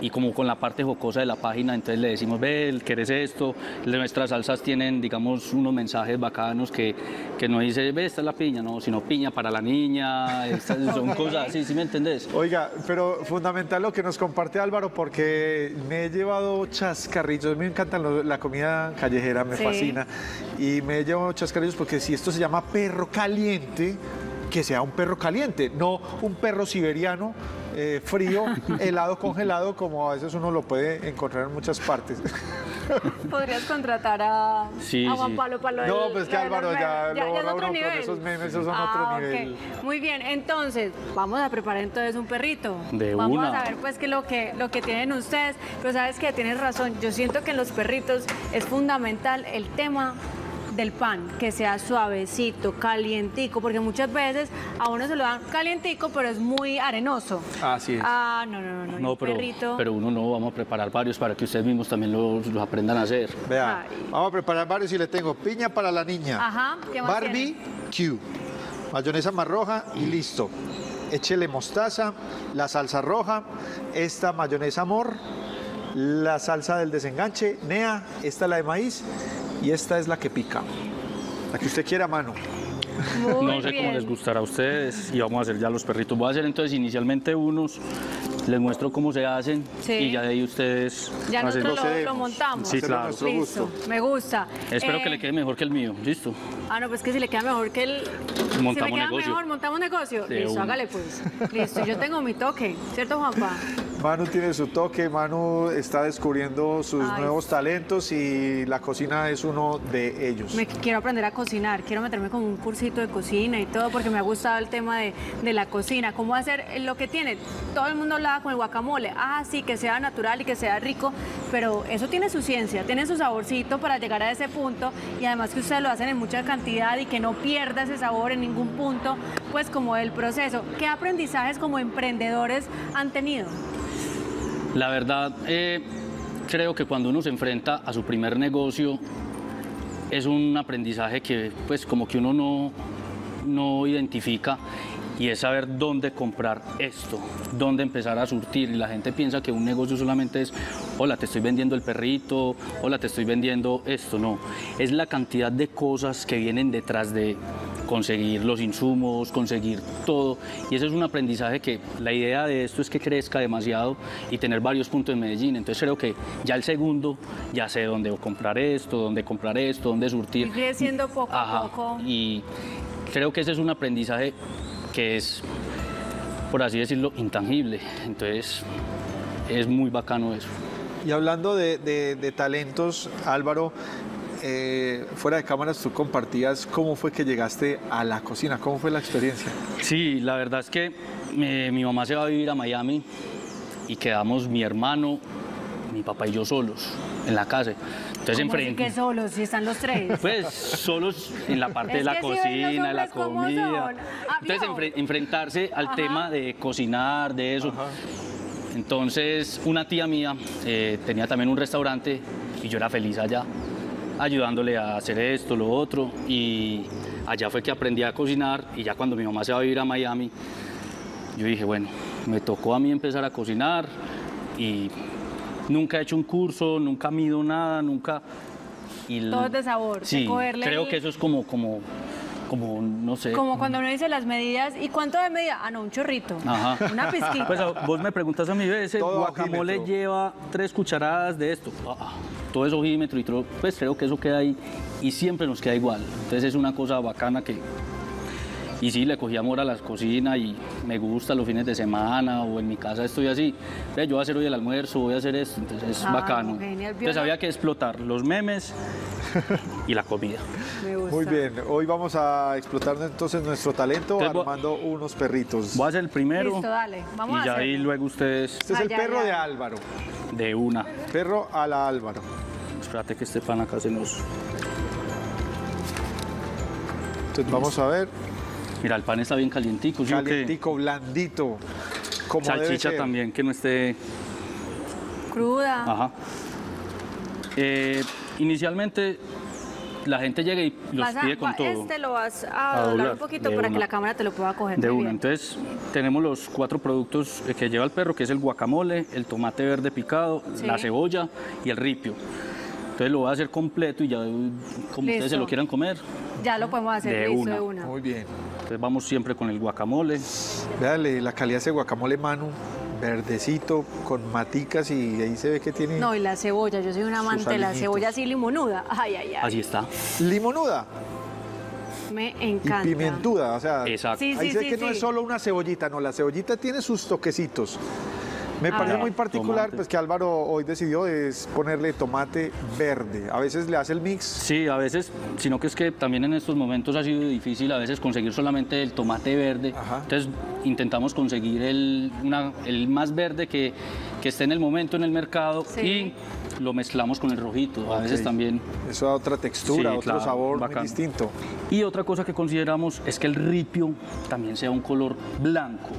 y como con la parte jocosa de la página, entonces le decimos, ve, ¿querés esto? Nuestras salsas tienen, digamos, unos mensajes bacanos que, que no dice, ve, esta es la piña, no, sino piña para la niña, estas son cosas así, ¿sí me entendés? Oiga, pero fundamental lo que nos comparte Álvaro porque me he llevado chascarrillos, a mí me encanta la comida callejera, me Sí. fascina, y me he llevado chascarrillos porque si esto se llama perro caliente, que sea un perro caliente, no un perro siberiano eh, frío, helado, congelado, como a veces uno lo puede encontrar en muchas partes. Podrías contratar a, Sí, a Juan sí. Pablo para No, del- pues que Álvaro ya memes. lo es borra otro nivel. esos memes, esos son Ah, otro. Muy bien, entonces vamos a preparar entonces un perrito. De vamos una. a saber pues que lo que lo que tienen ustedes, pero sabes que tienes razón. Yo siento que en los perritos es fundamental el tema del pan, que sea suavecito, calientico, porque muchas veces a uno se lo dan calientico, pero es muy arenoso. Así es. Ah, no, no, no, no. No, pero, perrito. pero uno no, vamos a preparar varios para que ustedes mismos también los, los aprendan a hacer. Vea, vamos a preparar varios y le tengo piña para la niña. Ajá, ¿qué más Barbie Q. Mayonesa más roja y listo. Échele mostaza, la salsa roja, esta mayonesa amor, la salsa del desenganche, Nea, esta la de maíz y esta es la que pica. La que usted quiera a mano. no sé cómo les gustará a ustedes y vamos a hacer ya los perritos. Voy a hacer entonces inicialmente unos, les muestro cómo se hacen Sí. y ya de ahí ustedes Ya hacen- nosotros lo, lo montamos. Sí, claro. Listo, me gusta. Espero Eh, que le quede mejor que el mío, ¿listo? Ah, no, pues que si le queda mejor que el... si me Montamos queda negocio. mejor, montamos negocio. De Listo, hágale pues. Listo, yo tengo mi toque, ¿cierto, Juanpa? Manu tiene su toque, Manu está descubriendo sus Ay. nuevos talentos y la cocina es uno de ellos. Me quiero aprender a cocinar, quiero meterme con un cursito de cocina y todo porque me ha gustado el tema de, de la cocina, cómo hacer lo que tiene. Todo el mundo hablaba con el guacamole, ah, sí, que sea natural y que sea rico, pero eso tiene su ciencia, tiene su saborcito para llegar a ese punto y además que ustedes lo hacen en mucha cantidad y que no pierda ese sabor en ningún punto, pues como el proceso. ¿Qué aprendizajes como emprendedores han tenido? La verdad, eh, creo que cuando uno se enfrenta a su primer negocio, es un aprendizaje que pues como que uno no, no identifica y es saber dónde comprar esto, dónde empezar a surtir. Y la gente piensa que un negocio solamente es, hola, te estoy vendiendo el perrito, hola, te estoy vendiendo esto. No, es la cantidad de cosas que vienen detrás de conseguir los insumos, conseguir todo. Y ese es un aprendizaje que la idea de esto es que crezca demasiado y tener varios puntos en Medellín. Entonces creo que ya el segundo, ya sé dónde comprar esto, dónde comprar esto, dónde surtir. Ir creciendo poco a poco. Y creo que ese es un aprendizaje que es, por así decirlo, intangible. Entonces, es muy bacano eso. Y hablando de, de- de talentos, Álvaro, eh, fuera de cámaras tú compartías cómo fue que llegaste a la cocina, cómo fue la experiencia. Sí, la verdad es que eh, mi mamá se va a vivir a Miami y quedamos mi hermano, mi papá y yo solos en la casa. Entonces, ¿Cómo enfrente. que solos, si están los tres? Pues solos en la parte Es de la cocina, de la comida. Entonces enfrentarse al Ajá. tema de cocinar, de eso. Entonces una tía mía eh, tenía también un restaurante y yo era feliz allá, ayudándole a hacer esto, lo otro. Y allá fue que aprendí a cocinar y ya cuando mi mamá se va a vivir a Miami, yo dije, bueno, me tocó a mí empezar a cocinar y nunca he hecho un curso, nunca mido nada, nunca... y el- Todo es de sabor, de Sí, cogerle creo que eso es como, como, como, no sé. Como cuando uno dice las medidas, ¿y cuánto de medida? Ah, no, un chorrito. Ajá. Una pizquita. Pues vos me preguntas a mí, ¿ves? ese Todo a guacamole ojímetro. lleva tres cucharadas de esto. Ah, ah, todo es ojímetro y todo, pues creo que eso queda ahí y siempre nos queda igual. Entonces es una cosa bacana que... Y sí, le cogí amor a la cocina y me gusta los fines de semana o en mi casa estoy así. Ve, yo voy a hacer hoy el almuerzo, voy a hacer esto, entonces es Ah, bacano. genial. Entonces había que explotar los memes y la comida. Me gusta. Muy bien, hoy vamos a explotar entonces nuestro talento Entonces, voy- armando unos perritos. Voy a hacer el primero Listo, dale. Vamos y a ya ahí hacerlo. luego ustedes Este es el Ay, ay, perro de Álvaro, de una. perro a la Álvaro. Espérate que este pan acá se nos... Entonces vamos a ver, Mira, el pan está bien calientico. ¿sí o qué? calientico, blandito, como debe Salchicha ser. también, que no esté... Cruda. Ajá. Eh, inicialmente la gente llega y los Vas a- pide con va- todo. Este lo vas a, A doblar doblar, un poquito de para que la cámara te lo pueda coger De bien. Entonces tenemos los cuatro productos eh, que lleva el perro, que es el guacamole, el tomate verde picado, Sí. la cebolla y el ripio. Entonces lo voy a hacer completo y ya como ustedes se lo quieran comer. Ya lo podemos hacer De listo una. de una. Muy bien. Entonces vamos siempre con el guacamole. Véale la calidad de ese guacamole Manu, verdecito, con maticas y ahí se ve que tiene No, y la cebolla, yo soy un amante de la cebolla así limonuda. Ay, ay, ay. Así está. limonuda Me y encanta. pimentuda. O sea, Exacto. Sí, ahí sí, se ve sí, que no es solo una cebollita, no, la cebollita tiene sus toquecitos. Me A parece muy particular Tomate. pues que Álvaro hoy decidió es ponerle tomate verde. A veces le hace el mix. Sí, a veces, sino que es que también en estos momentos ha sido difícil a veces conseguir solamente el tomate verde. Ajá. Entonces intentamos conseguir el, una- el más verde que, que esté en el momento en el mercado Sí. y lo mezclamos con el rojito. A veces también. Eso da otra textura, Sí, otro claro, sabor muy bacano. distinto. Y otra cosa que consideramos es que el ripio también sea un color blanco.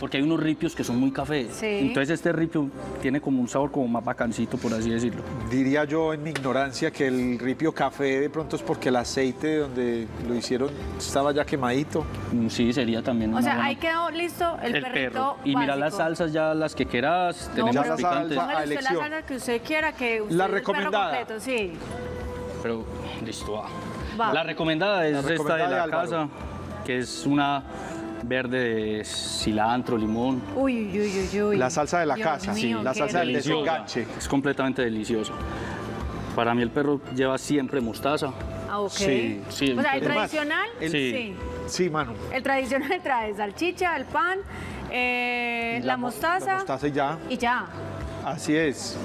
Porque hay unos ripios que son muy cafés. Sí. Entonces este ripio tiene como un sabor como más bacancito, por así decirlo. Diría yo en mi ignorancia que el ripio café de pronto es porque el aceite donde lo hicieron estaba ya quemadito. Mm, Sí, sería también O una sea, buena- ahí quedó listo el, el perrito perro. Y mira las salsas ya las que quieras, No, tenemos Ya pero la picantes. salsa- a la salsa que usted quiera, que usted La el perro recomendada. completo, sí. Pero listo, va. Va. La recomendada es La recomendada esta de la casa, que es una verde de cilantro, limón. Uy, uy, uy, uy, uy. La salsa de la Dios casa, mío, la salsa del desenganche. Es completamente delicioso. Para mí el perro lleva siempre mostaza. Ah, ok. Sí, sí, O sea, el tradicional, el- Sí. sí. Sí, Manu. El tradicional trae salchicha, el pan, eh, la, mostaza. La mostaza y ya. Y ya. Así es.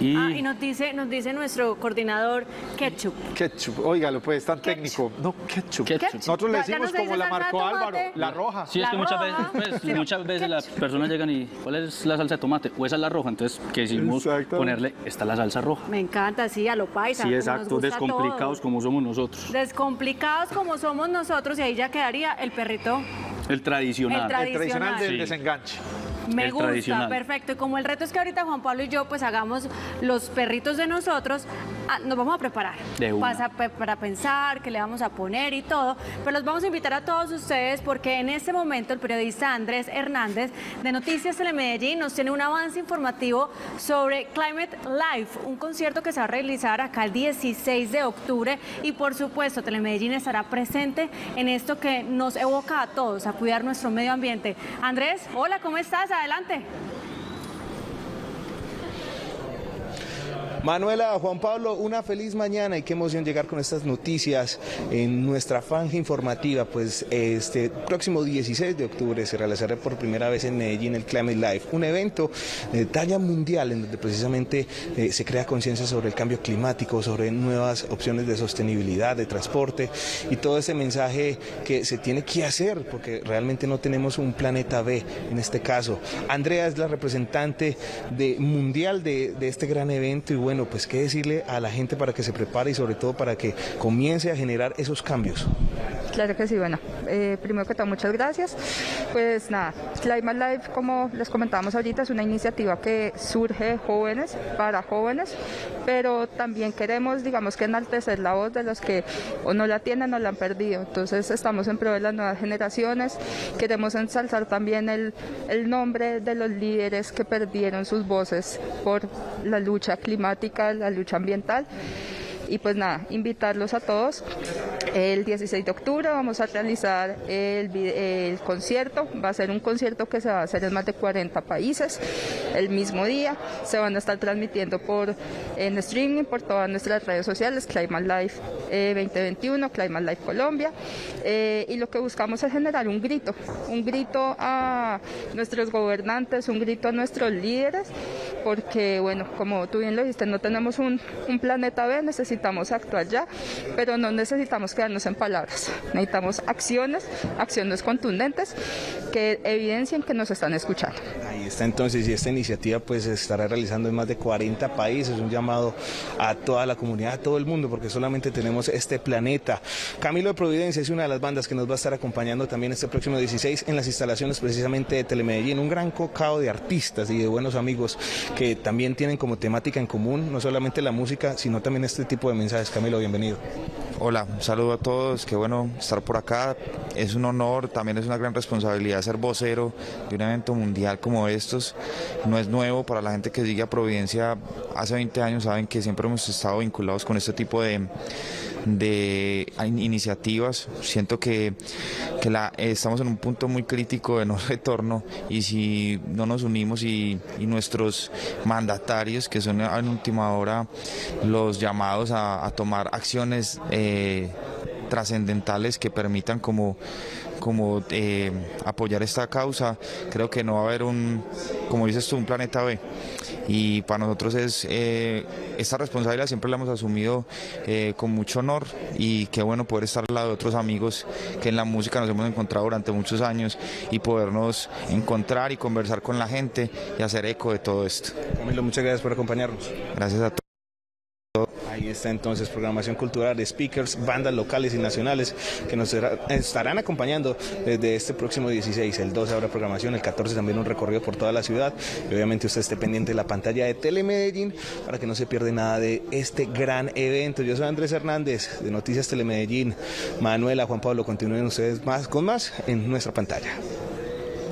Y... Ah, y nos dice, nos dice nuestro coordinador ketchup. Ketchup, óigalo, pues tan técnico. No, ketchup. Nosotros le decimos como la marcó Álvaro, la roja. Sí, es que muchas veces, pues, muchas veces las personas llegan y ¿cuál es la salsa de tomate? O esa es la roja, entonces quisimos ponerle, está la salsa roja. Me encanta, sí, a lo paisa. Sí, exacto, descomplicados como somos nosotros. Descomplicados como somos nosotros y ahí ya quedaría el perrito. El tradicional. El tradicional, del desenganche. Me gusta, perfecto. Y como el reto es que ahorita Juan Pablo y yo pues hagamos los perritos de nosotros, ah, nos vamos a preparar. De Para, para pensar qué le vamos a poner y todo. Pero los vamos a invitar a todos ustedes porque en este momento el periodista Andrés Hernández de Noticias Telemedellín nos tiene un avance informativo sobre Climate Life, un concierto que se va a realizar acá el 16 de octubre y por supuesto Telemedellín estará presente en esto que nos evoca a todos a cuidar nuestro medio ambiente. Andrés, hola, ¿cómo estás? adelante. Manuela, Juan Pablo, una feliz mañana y qué emoción llegar con estas noticias en nuestra franja informativa. Pues este próximo 16 de octubre se realizará por primera vez en Medellín el Climate Life, un evento de talla mundial en donde precisamente eh, se crea conciencia sobre el cambio climático, sobre nuevas opciones de sostenibilidad, de transporte y todo ese mensaje que se tiene que hacer porque realmente no tenemos un planeta B en este caso. Andrea es la representante de mundial de, de este gran evento y bueno, bueno, pues qué decirle a la gente para que se prepare y sobre todo para que comience a generar esos cambios. Claro que sí, bueno, eh, primero que todo muchas gracias. Pues nada, Climate Life, como les comentábamos ahorita, es una iniciativa que surge jóvenes, para jóvenes, pero también queremos, digamos que enaltecer la voz de los que o no la tienen o la han perdido. Entonces estamos en pro de las nuevas generaciones, queremos ensalzar también el, el nombre de los líderes que perdieron sus voces por la lucha climática, la lucha ambiental. Y pues nada, invitarlos a todos. El 16 de octubre vamos a realizar el, concierto. Va a ser un concierto que se va a hacer en más de 40 países el mismo día. Se van a estar transmitiendo por en streaming por todas nuestras redes sociales, Climate Life 2021, Climate Life Colombia. Eh, y lo que buscamos es generar un grito, un grito a nuestros gobernantes, un grito a nuestros líderes, porque bueno, como tú bien lo dijiste, no tenemos un planeta B, necesitamos necesitamos actuar ya, pero no necesitamos quedarnos en palabras. Necesitamos acciones, acciones contundentes que evidencien que nos están escuchando. Ahí está entonces, y esta iniciativa pues se estará realizando en más de 40 países, un llamado a toda la comunidad, a todo el mundo, porque solamente tenemos este planeta. Camilo de Providencia es una de las bandas que nos va a estar acompañando también este próximo 16 en las instalaciones precisamente de Telemedellín, un gran cocao de artistas y de buenos amigos que también tienen como temática en común no solamente la música, sino también este tipo de mensajes. Camilo, bienvenido. Hola, un saludo a todos, qué bueno estar por acá. Es un honor, también es una gran responsabilidad ser vocero de un evento mundial como estos. No es nuevo para la gente que sigue a Providencia. Hace 20 años saben que siempre hemos estado vinculados con este tipo de de iniciativas. Siento que, la, estamos en un punto muy crítico de no retorno y si no nos unimos y, nuestros mandatarios, que son en última hora los llamados a, tomar acciones eh, trascendentales que permitan como como eh, apoyar esta causa, creo que no va a haber un, como dices tú, un planeta B. Y para nosotros es eh, esta responsabilidad siempre la hemos asumido eh, con mucho honor y qué bueno poder estar al lado de otros amigos que en la música nos hemos encontrado durante muchos años y podernos encontrar y conversar con la gente y hacer eco de todo esto. Camilo, muchas gracias por acompañarnos. Gracias a todos. Está entonces programación cultural de speakers, bandas locales y nacionales que nos estarán acompañando desde este próximo 16, el 12 habrá programación, el 14 también un recorrido por toda la ciudad y obviamente usted esté pendiente de la pantalla de Telemedellín para que no se pierda nada de este gran evento. Yo soy Andrés Hernández de Noticias Telemedellín. Manuela, Juan Pablo, continúen ustedes más con más en nuestra pantalla.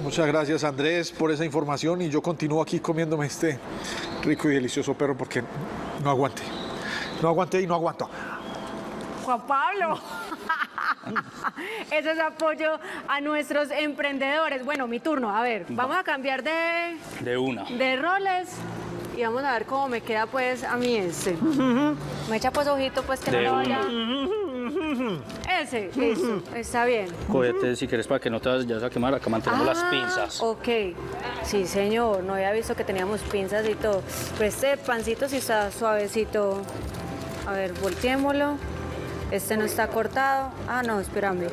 Muchas gracias Andrés por esa información y yo continúo aquí comiéndome este rico y delicioso perro porque no aguante. No aguanté y no aguanto. Juan Pablo. Ese es apoyo a nuestros emprendedores. Bueno, mi turno. A ver, vamos a cambiar de... De una. De roles. Y vamos a ver cómo me queda pues a mí este. Me echa pues ojito pues que no lo vaya... Ese, eso, está bien. Cógete si quieres para que no te vayas a quemar. Acá mantenemos las Ah, pinzas. Ok. Sí, señor. No había visto que teníamos pinzas y todo. Pero este pancito sí está suavecito. A ver, volteémoslo. Este no está cortado. Ah, no, espérame.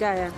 Ya, ya.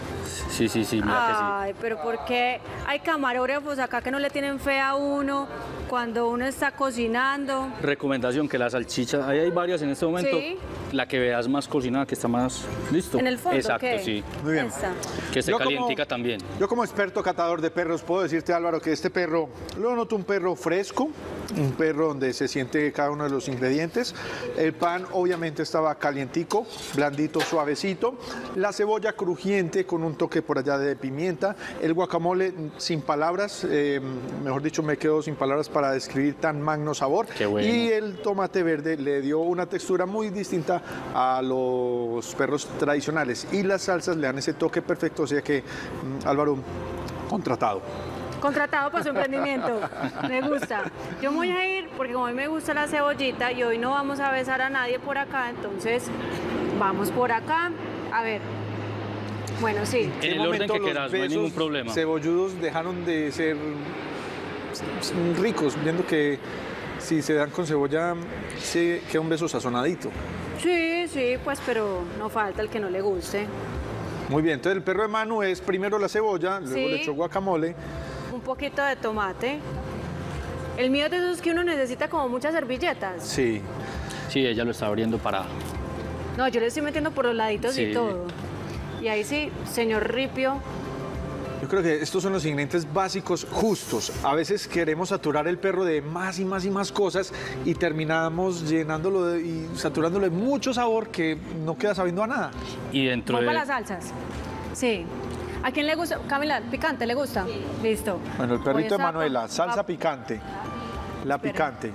Sí, sí, sí, mira Ay, pero ¿por qué hay camarógrafos acá que no le tienen fe a uno cuando uno está cocinando? que. Recomendación que la salchicha, ahí hay varias en este momento. Sí. La que veas más cocinada, que está más listo. En el fondo, Exacto, ¿qué? sí. Muy bien. Esta. Que como- calientica también. Yo como experto catador de perros puedo decirte Álvaro que este perro, lo noto un perro fresco, un perro donde se siente cada uno de los ingredientes. El pan obviamente estaba calientico, blandito, suavecito. La cebolla crujiente con un toque por allá de pimienta. El guacamole sin palabras, eh, mejor dicho me quedo sin palabras para describir tan magno sabor. Qué bueno. Y el tomate verde le dio una textura muy distinta a los perros tradicionales. Y las salsas le dan ese toque perfecto, o sea que mm, Álvaro, contratado. Contratado para su emprendimiento. Me gusta. Yo me voy a ir porque como a mí me gusta la cebollita y hoy no vamos a besar a nadie por acá, entonces vamos por acá. A ver. Bueno, sí. En el orden que los quieras, no hay ningún besos problema. Cebolludos dejaron de ser ricos, viendo que si se dan con cebolla, se queda un beso sazonadito. Sí, sí, pues, pero no falta el que no le guste. Muy bien, entonces el perro de Manu es primero la cebolla, luego Sí. le echó guacamole. Un poquito de tomate. El mío es de esos que uno necesita como muchas servilletas. Sí. Sí, ella lo está abriendo para... No, yo le estoy metiendo por los laditos y todo. Y ahí sí, señor Ripio. Yo creo que estos son los ingredientes básicos justos. A veces queremos saturar el perro de más y más y más cosas y terminamos llenándolo de- y saturándolo de mucho sabor que no queda sabiendo a nada. Y dentro de... las salsas. Sí. ¿A quién le gusta? Camila, ¿picante le gusta? Listo. Bueno, el perrito de Manuela, salsa a- picante. La picante.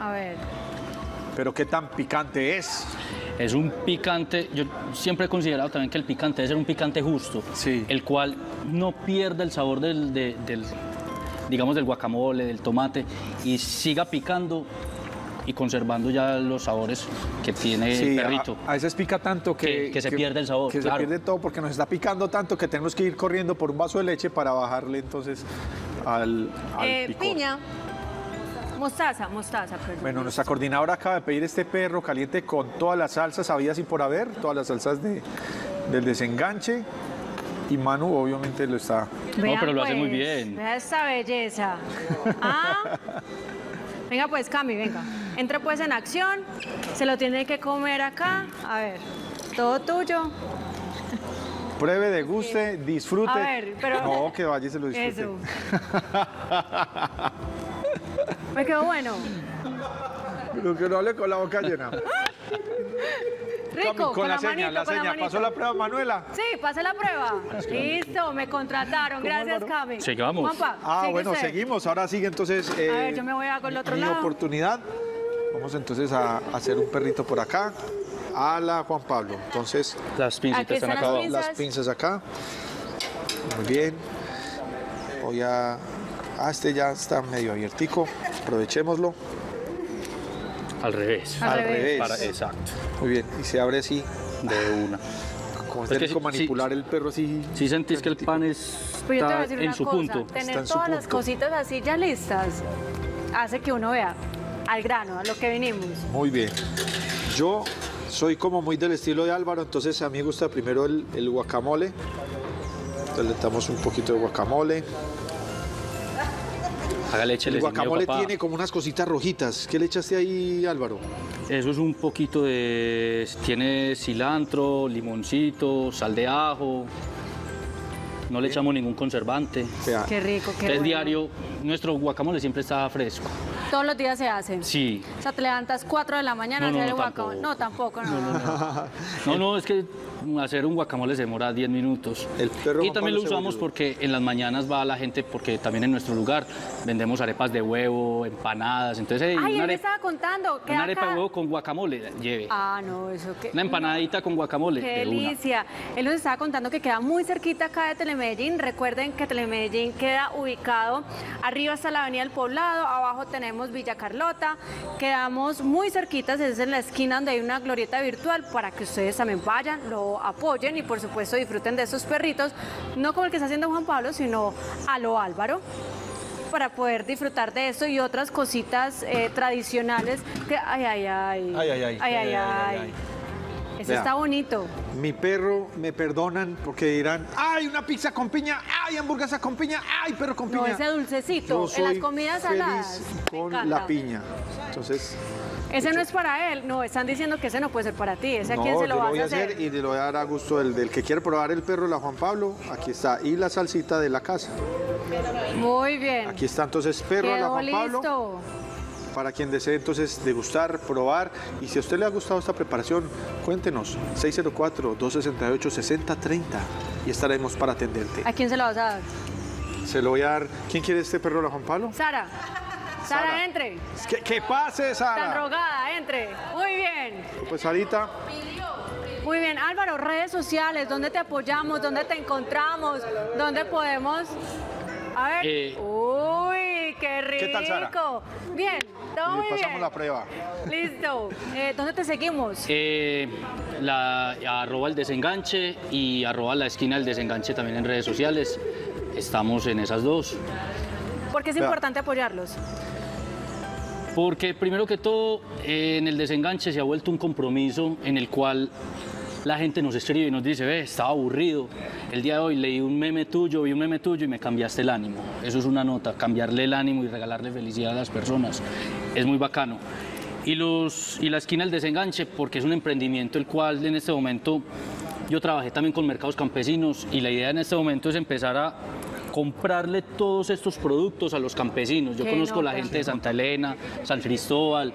A ver. Pero qué tan picante es. Es un picante, yo siempre he considerado también que el picante debe ser un picante justo, el cual no pierda el sabor del, de- del, digamos, del guacamole, del tomate, y siga picando y conservando ya los sabores que tiene Sí, el a, perrito. a veces pica tanto que, Que- que se pierde el sabor, Que claro. se pierde todo porque nos está picando tanto que tenemos que ir corriendo por un vaso de leche para bajarle entonces al, al Eh, picor. piña. Mostaza, mostaza, perdón. Bueno, nuestra coordinadora acaba de pedir este perro caliente con todas las salsas habidas y por haber, todas las salsas de, del desenganche. Y Manu obviamente lo está. Vean, pero lo hace muy pues, bien. Vea esta belleza. Ah. Venga pues, Cami, venga. Entre pues en acción. Se lo tiene que comer acá. A ver, todo tuyo. Pruebe, deguste, disfrute. A ver, pero- No, que vaya y se lo disfrute. Eso. Me quedó bueno. Pero que no hable con la boca llena. Rico, con, con, la, la, seña, manito, la con seña. la manito. ¿Pasó la prueba, Manuela? Sí, pase la prueba. Listo, me contrataron. Gracias, Cami. Sigamos. Juanpa, Ah, bueno, usted. seguimos. Ahora sigue entonces. A eh, ver, yo me voy a con el otro mi lado. oportunidad. Vamos entonces a hacer un perrito por acá. A la Juan Pablo. Entonces. Las Aquí están están acá las abajo. Las pinzas. pinzas acá. Muy bien. Voy a. Ah, este ya está medio abiertico. Aprovechémoslo. Al revés. Al revés. Para- exacto. Muy bien. Y se abre así. De una. Como es Es que si- manipular el perro así. Si sentís que el pan es, Pero yo te voy a está decir en una su cosa, punto. tener todas las cositas así ya listas hace que uno vea al grano, a lo que vinimos. Muy bien. Yo soy como muy del estilo de Álvaro, entonces a mí me gusta primero el, el guacamole. Entonces le damos un poquito de guacamole. Hágale, El guacamole tiene como unas cositas rojitas. ¿Qué le echaste ahí, Álvaro? Eso es un poquito de... Tiene cilantro, limoncito, sal de ajo. No le echamos ningún conservante. Qué rico, qué Es bueno. diario. Nuestro guacamole siempre está fresco. Todos los días se hacen. Sí. O sea, te levantas 4 de la mañana No, a no, hacer el no, guacamole. No, tampoco, no. No, no, es que hacer un guacamole se demora 10 minutos. y Juan también Pablo lo usamos porque en las mañanas va la gente, porque también en nuestro lugar vendemos arepas de huevo, empanadas. Entonces, hey, Ay, una, él me arepa, estaba contando que una arepa acá... de huevo con guacamole, lleve. Ah, no, eso que... Una empanadita con guacamole, Qué de una. delicia. Él nos estaba contando que queda muy cerquita acá de Telemedellín. Recuerden que Telemedellín queda ubicado arriba está la Avenida del Poblado, abajo tenemos tenemos Villa Carlota, quedamos muy cerquitas, es en la esquina donde hay una glorieta virtual para que ustedes también vayan, lo apoyen y por supuesto disfruten de esos perritos, no como el que está haciendo Juan Pablo, sino a lo Álvaro para poder disfrutar de esto y otras cositas eh, tradicionales que ay ay ay Ay, ay, ay. ay ay ay Eso Vea. está bonito. Mi perro, me perdonan porque dirán, ¡ay, una pizza con piña! ¡ay, hamburguesa con piña! ¡ay, perro con piña! No, ese dulcecito, Yo en las comidas feliz saladas. Con la piña. Entonces, Ese no es para él, no, están diciendo que ese no puede ser para ti, ese a quién se lo vas lo voy a hacer. hacer y le voy a dar a gusto del, del que quiere probar el perro, la Juan Pablo. Aquí está. Y la salsita de la casa. Muy bien. Aquí está entonces perro a la Juan Pablo. listo. Para quien desee entonces degustar, probar. Y si a usted le ha gustado esta preparación, cuéntenos. 604-268-6030 y estaremos para atenderte. ¿A quién se lo vas a dar? Se lo voy a dar. ¿Quién quiere este perro, la Juan Pablo? Sara. Sara, Sara. entre. Que, que pase, Tan Sara. rogada, entre. Muy bien. Pues Sarita, Muy bien, Álvaro, redes sociales, ¿dónde te apoyamos? ¿Dónde te encontramos? ¿Dónde podemos? A ver. Eh. Uy, qué rico. ¿Qué tal, Sara? Bien, todo muy pasamos bien. la prueba. Listo. Eh, ¿Dónde te seguimos? Eh, la, arroba el desenganche y arroba la esquina del desenganche también en redes sociales. Estamos en esas dos. Porque es Vea. importante apoyarlos. Porque primero que todo, eh, en el desenganche se ha vuelto un compromiso en el cual la gente nos escribe y nos dice, ve, estaba aburrido. El día de hoy leí un meme tuyo, vi un meme tuyo y me cambiaste el ánimo. Eso es una nota, cambiarle el ánimo y regalarle felicidad a las personas. Es muy bacano. Y, los, y la esquina del desenganche, porque es un emprendimiento el cual en este momento yo trabajé también con mercados campesinos y la idea en este momento es empezar a comprarle todos estos productos a los campesinos. Yo conozco la gente de Santa Elena, San Cristóbal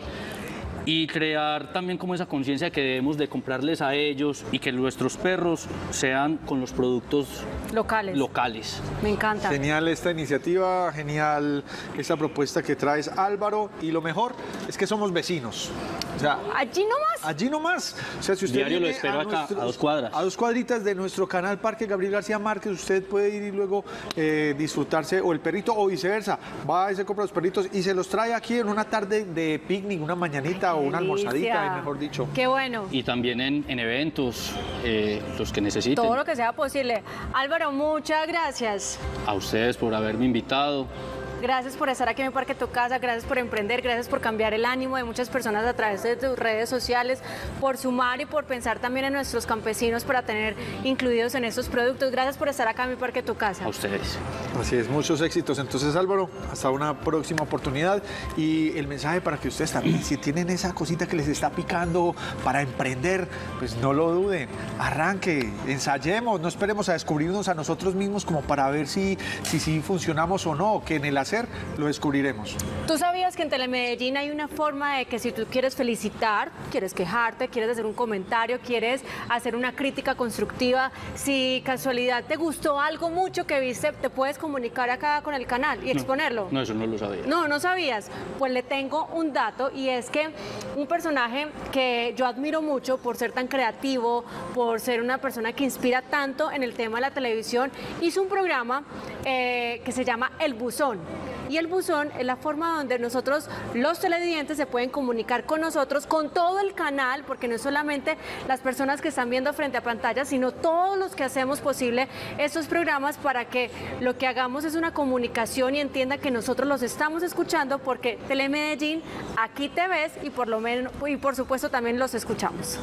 y crear también como esa conciencia que debemos de comprarles a ellos y que nuestros perros sean con los productos Locales. locales. Me encanta. Genial esta iniciativa, genial esta propuesta que traes Álvaro y lo mejor es que somos vecinos. O sea, Allí nomás. allí nomás. O sea, si usted Diario lo espero acá, nuestros- a dos cuadras. A dos cuadritas de nuestro canal Parque Gabriel García Márquez, usted puede ir y luego eh, disfrutarse o el perrito o viceversa. Va y se compra los perritos y se los trae aquí en una tarde de picnic, una mañanita o una almorzadita, mejor dicho. Qué bueno. Y también en, en eventos, eh, los que necesiten. Todo lo que sea posible. Álvaro, muchas gracias. A ustedes por haberme invitado. Gracias por estar aquí en mi Parque Tu Casa, gracias por emprender, gracias por cambiar el ánimo de muchas personas a través de tus redes sociales, por sumar y por pensar también en nuestros campesinos para tener incluidos en estos productos. Gracias por estar acá en mi Parque Tu Casa. A ustedes. Así es, muchos éxitos. Entonces, Álvaro, hasta una próxima oportunidad. Y el mensaje para que ustedes también, si tienen esa cosita que les está picando para emprender, pues no lo duden. Arranque, ensayemos, no esperemos a descubrirnos a nosotros mismos como para ver si, si, si funcionamos o no, que en el hacer lo descubriremos. ¿Tú sabías que en Telemedellín hay una forma de que si tú quieres felicitar, quieres quejarte, quieres hacer un comentario, quieres hacer una crítica constructiva, si casualidad te gustó algo mucho que viste, te puedes comunicar acá con el canal y No, exponerlo? No, eso no lo sabía. No, no sabías. Pues le tengo un dato y es que un personaje que yo admiro mucho por ser tan creativo, por ser una persona que inspira tanto en el tema de la televisión, hizo un programa eh, que se llama El Buzón. Y el buzón es la forma donde nosotros, los televidentes, se pueden comunicar con nosotros, con todo el canal, porque no es solamente las personas que están viendo frente a pantalla, sino todos los que hacemos posible estos programas para que lo que hagamos es una comunicación y entienda que nosotros los estamos escuchando, porque Telemedellín, aquí te ves y por lo menos, y por supuesto también los escuchamos.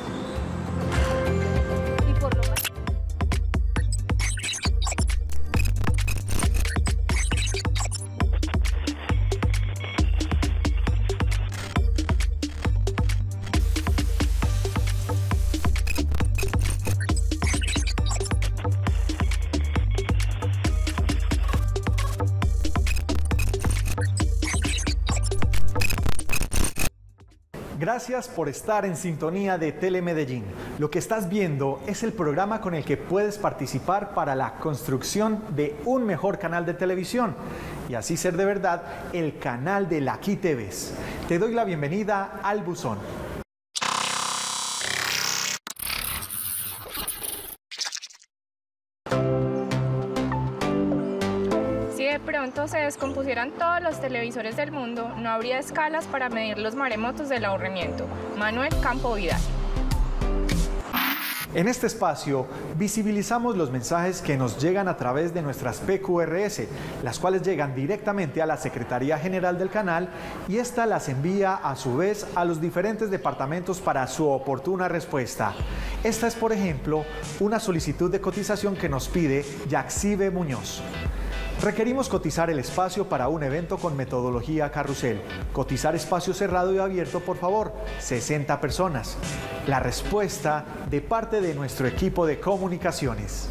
Gracias por estar en sintonía de Telemedellín. Lo que estás viendo es el programa con el que puedes participar para la construcción de un mejor canal de televisión y así ser de verdad el canal de la ves. Te doy la bienvenida al buzón. Pronto se descompusieran todos los televisores del mundo, no habría escalas para medir los maremotos del aburrimiento. Manuel Campo Vidal. En este espacio visibilizamos los mensajes que nos llegan a través de nuestras PQRS, las cuales llegan directamente a la Secretaría General del canal y esta las envía a su vez a los diferentes departamentos para su oportuna respuesta. Esta es, por ejemplo, una solicitud de cotización que nos pide Yaxibe Muñoz. Requerimos cotizar el espacio para un evento con metodología carrusel. Cotizar espacio cerrado y abierto, por favor, 60 personas. La respuesta de parte de nuestro equipo de comunicaciones.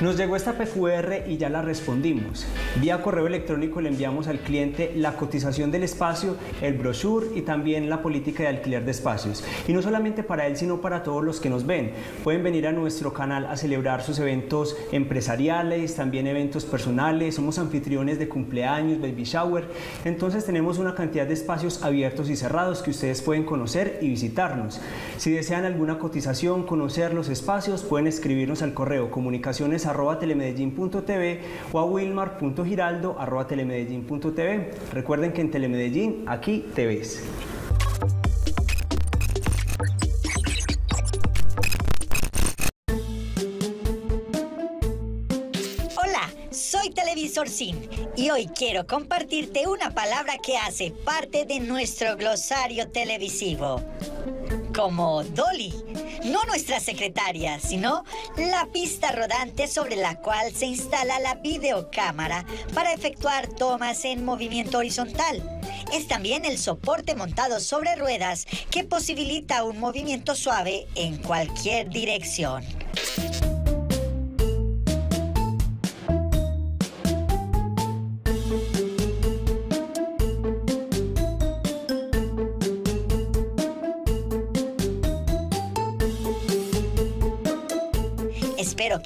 Nos llegó esta PQR y ya la respondimos. Vía correo electrónico le enviamos al cliente la cotización del espacio, el brochure y también la política de alquiler de espacios. Y no solamente para él, sino para todos los que nos ven. Pueden venir a nuestro canal a celebrar sus eventos empresariales, también eventos personales, somos anfitriones de cumpleaños, baby shower. Entonces tenemos una cantidad de espacios abiertos y cerrados que ustedes pueden conocer y visitarnos. Si desean alguna cotización, conocer los espacios, pueden escribirnos al correo comunicaciones arroba telemedellín.tv o a wilmar.giraldo arroba telemedellín.tv. Recuerden que en Telemedellín aquí te ves. Hola, soy Televisor Sin y hoy quiero compartirte una palabra que hace parte de nuestro glosario televisivo. Como Dolly no nuestra secretaria, sino la pista rodante sobre la cual se instala la videocámara para efectuar tomas en movimiento horizontal. Es también el soporte montado sobre ruedas que posibilita un movimiento suave en cualquier dirección.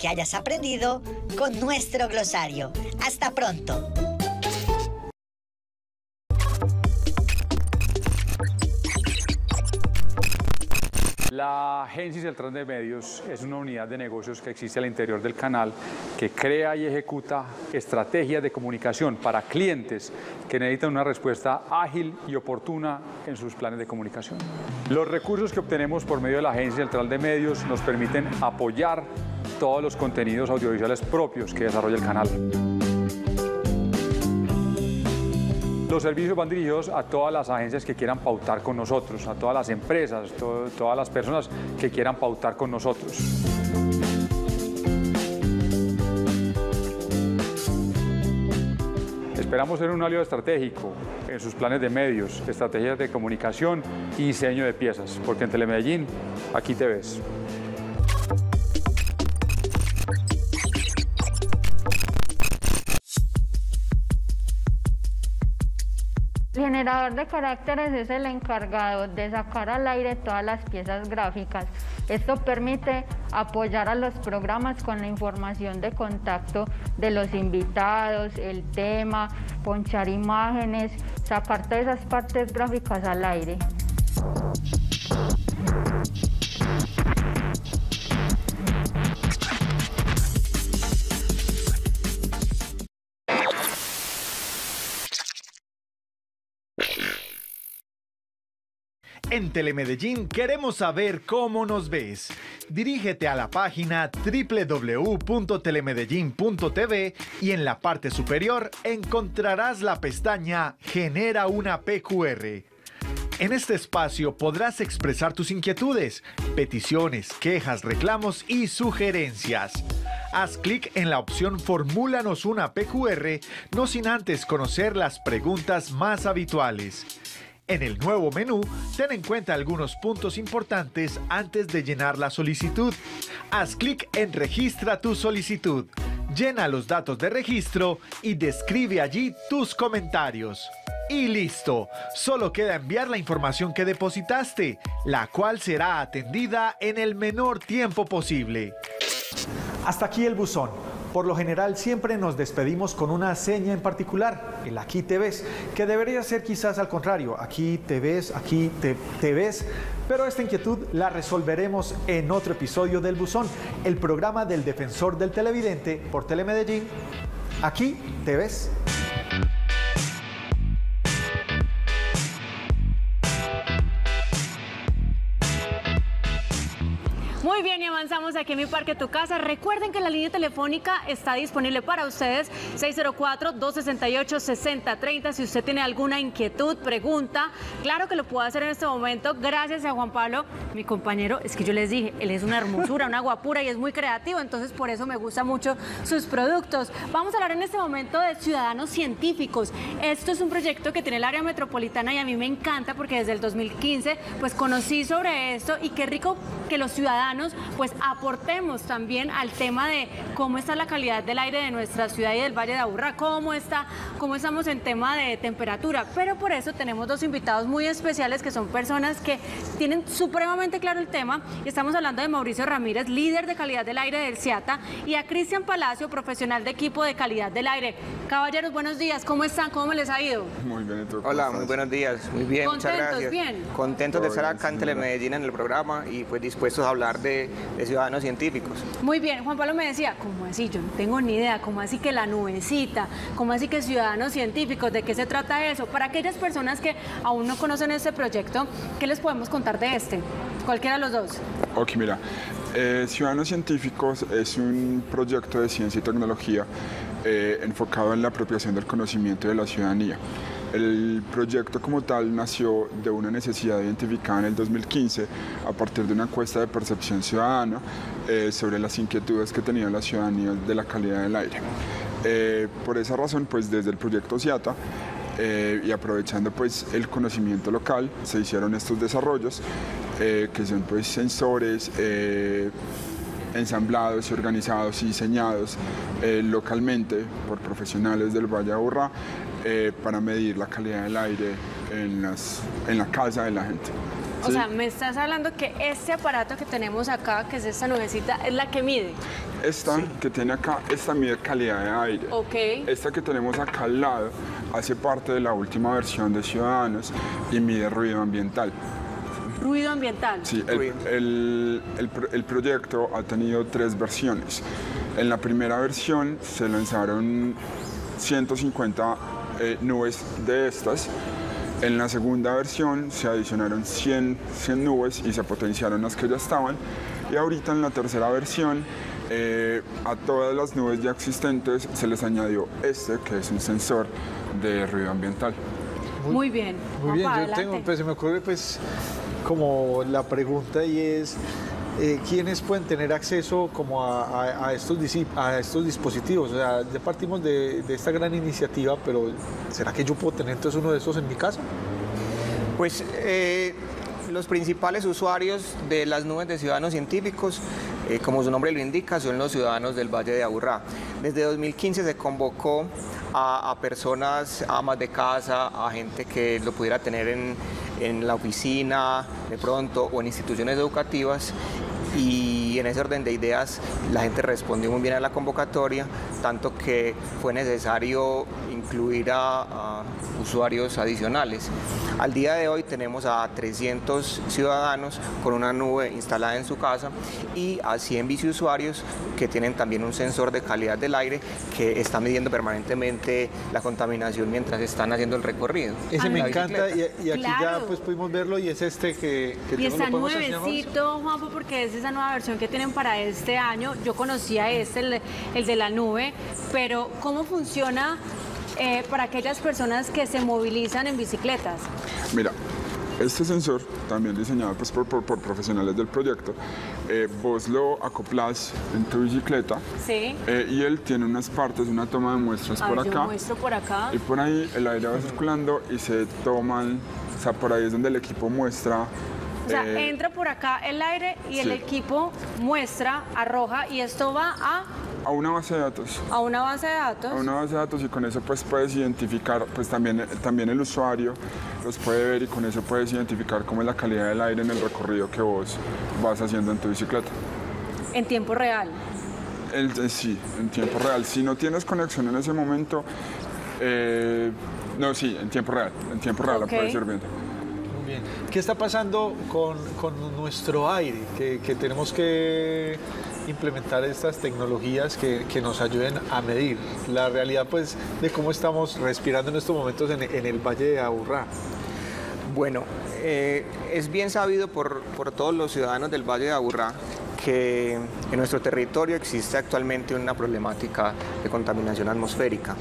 Que hayas aprendido con nuestro glosario. Hasta pronto. La Agencia Central de Medios es una unidad de negocios que existe al interior del canal que crea y ejecuta estrategias de comunicación para clientes que necesitan una respuesta ágil y oportuna en sus planes de comunicación. Los recursos que obtenemos por medio de la Agencia Central de Medios nos permiten apoyar todos los contenidos audiovisuales propios que desarrolla el canal. Los servicios van dirigidos a todas las agencias que quieran pautar con nosotros, a todas las empresas, todas las personas que quieran pautar con nosotros. Esperamos ser un aliado estratégico en sus planes de medios, estrategias de comunicación y diseño de piezas, porque en Telemedellín aquí te ves. Generador de caracteres es el encargado de sacar al aire todas las piezas gráficas. Esto permite apoyar a los programas con la información de contacto de los invitados, el tema, ponchar imágenes, sacar todas esas partes gráficas al aire. En Telemedellín queremos saber cómo nos ves. Dirígete a la página www.telemedellín.tv y en la parte superior encontrarás la pestaña Genera una PQR. En este espacio podrás expresar tus inquietudes, peticiones, quejas, reclamos y sugerencias. Haz clic en la opción Formúlanos una PQR, no sin antes conocer las preguntas más habituales. En el nuevo menú, ten en cuenta algunos puntos importantes antes de llenar la solicitud. Haz clic en Registra tu solicitud. Llena los datos de registro y describe allí tus comentarios. Y listo, solo queda enviar la información que depositaste, la cual será atendida en el menor tiempo posible. Hasta aquí el buzón. Por lo general siempre nos despedimos con una seña en particular, el aquí te ves, que debería ser quizás al contrario, aquí te ves, aquí te, te ves, pero esta inquietud la resolveremos en otro episodio del Buzón, el programa del defensor del televidente por Telemedellín. Aquí te ves. Muy bien, y avanzamos aquí en mi Parque Tu Casa. Recuerden que la línea telefónica está disponible para ustedes, 604-268-6030. Si usted tiene alguna inquietud, pregunta, claro que lo puedo hacer en este momento. Gracias a Juan Pablo, mi compañero. Es que yo les dije, él es una hermosura, una guapura y es muy creativo, entonces por eso me gusta mucho sus productos. Vamos a hablar en este momento de ciudadanos científicos. Esto es un proyecto que tiene el área metropolitana y a mí me encanta porque desde el 2015 pues conocí sobre esto y qué rico que los ciudadanos pues aportemos también al tema de cómo está la calidad del aire de nuestra ciudad y del Valle de Aburrá, cómo está, cómo estamos en tema de temperatura. Pero por eso tenemos dos invitados muy especiales que son personas que tienen supremamente claro el tema. Y estamos hablando de Mauricio Ramírez, líder de calidad del aire del CIATA, y a Cristian Palacio, profesional de equipo de calidad del aire. Caballeros, buenos días, ¿cómo están? ¿Cómo les ha ido? Muy bien, Hola, muy buenos días, muy bien, muchas gracias. bien? Contentos de estar acá en Telemedellín en el programa y pues dispuestos a hablar de, de ciudadanos científicos. Muy bien, Juan Pablo me decía, ¿cómo así? Yo no tengo ni idea, ¿cómo así que la nubecita? ¿Cómo así que ciudadanos científicos? ¿De qué se trata eso? Para aquellas personas que aún no conocen este proyecto, ¿qué les podemos contar de este? Cualquiera de los dos. Ok, mira, eh, Ciudadanos Científicos es un proyecto de ciencia y tecnología eh, enfocado en la apropiación del conocimiento de la ciudadanía. El proyecto como tal nació de una necesidad identificada en el 2015 a partir de una encuesta de percepción ciudadana eh, sobre las inquietudes que tenía la ciudadanía de la calidad del aire. Eh, por esa razón, pues desde el proyecto CIATA eh, y aprovechando pues el conocimiento local se hicieron estos desarrollos que son pues sensores ensamblados organizados y diseñados localmente por profesionales del Valle de Aburrá eh, para medir la calidad del aire en, las, en la casa de la gente. O sea, me estás hablando que este aparato que tenemos acá, que es esta nubecita, es la que mide. Esta que tiene acá, esta mide calidad de aire. Ok. Esta que tenemos acá al lado hace parte de la última versión de Ciudadanos y mide ruido ambiental. Ruido ambiental. Sí, el, el- el el proyecto ha tenido tres versiones. En la primera versión se lanzaron 150 eh, nubes de estas. En la segunda versión se adicionaron 100, 100 nubes y se potenciaron las que ya estaban. Y ahorita en la tercera versión, eh, a todas las nubes ya existentes se les añadió este, que es un sensor de ruido ambiental. Muy bien. Muy bien, yo tengo, pues se me ocurre pues como la pregunta y es eh, quiénes pueden tener acceso como a, a- a estos, a estos dispositivos. O sea, ya partimos de, de esta gran iniciativa, pero ¿será que yo puedo tener entonces uno de estos en mi casa? Pues eh, los principales usuarios de las nubes de ciudadanos científicos, eh, como su nombre lo indica, son los ciudadanos del Valle de Aburrá. Desde 2015 se convocó a, a personas, amas de casa, a gente que lo pudiera tener en, en la oficina de pronto o en instituciones educativas y en ese orden de ideas la gente respondió muy bien a la convocatoria, tanto que fue necesario incluir a, a usuarios adicionales. Al día de hoy tenemos a 300 ciudadanos con una nube instalada en su casa y a 100 biciusuarios que tienen también un sensor de calidad del aire que está midiendo permanentemente la contaminación mientras están haciendo el recorrido. Ese me La encanta y, y aquí Claro. ya pues pudimos verlo y es este que, que Y tengo, está nuevecito, Juanpo, porque es esa nueva versión que tienen para este año. Yo conocía este, el, el de la nube, pero ¿cómo funciona eh, para aquellas personas que se movilizan en bicicletas? Mira, este sensor, también diseñado pues, por, por- por profesionales del proyecto, eh, vos lo acoplas en tu bicicleta Sí. eh, y él tiene unas partes, una toma de muestras por acá muestro por acá. y por ahí el aire va circulando y se toman, o sea, por ahí es donde el equipo muestra. O sea, entra por acá el aire y el equipo muestra, arroja y esto va a, a una base de datos. a una base de datos. a una base de datos y con eso pues puedes identificar, pues también, también el usuario los puede ver y con eso puedes identificar cómo es la calidad del aire en el recorrido que vos vas haciendo en tu bicicleta. En tiempo real. El, eh, sí, en tiempo real. Si no tienes conexión en ese momento, eh, no, sí, en tiempo real, en tiempo real la puedes ir viendo. ¿Qué está pasando con, con nuestro aire? Que, tenemos que implementar estas tecnologías que, que nos ayuden a medir la realidad pues, de cómo estamos respirando en estos momentos en, en el Valle de Aburrá. Bueno, eh, es bien sabido por, por todos los ciudadanos del Valle de Aburrá que en nuestro territorio existe actualmente una problemática de contaminación atmosférica,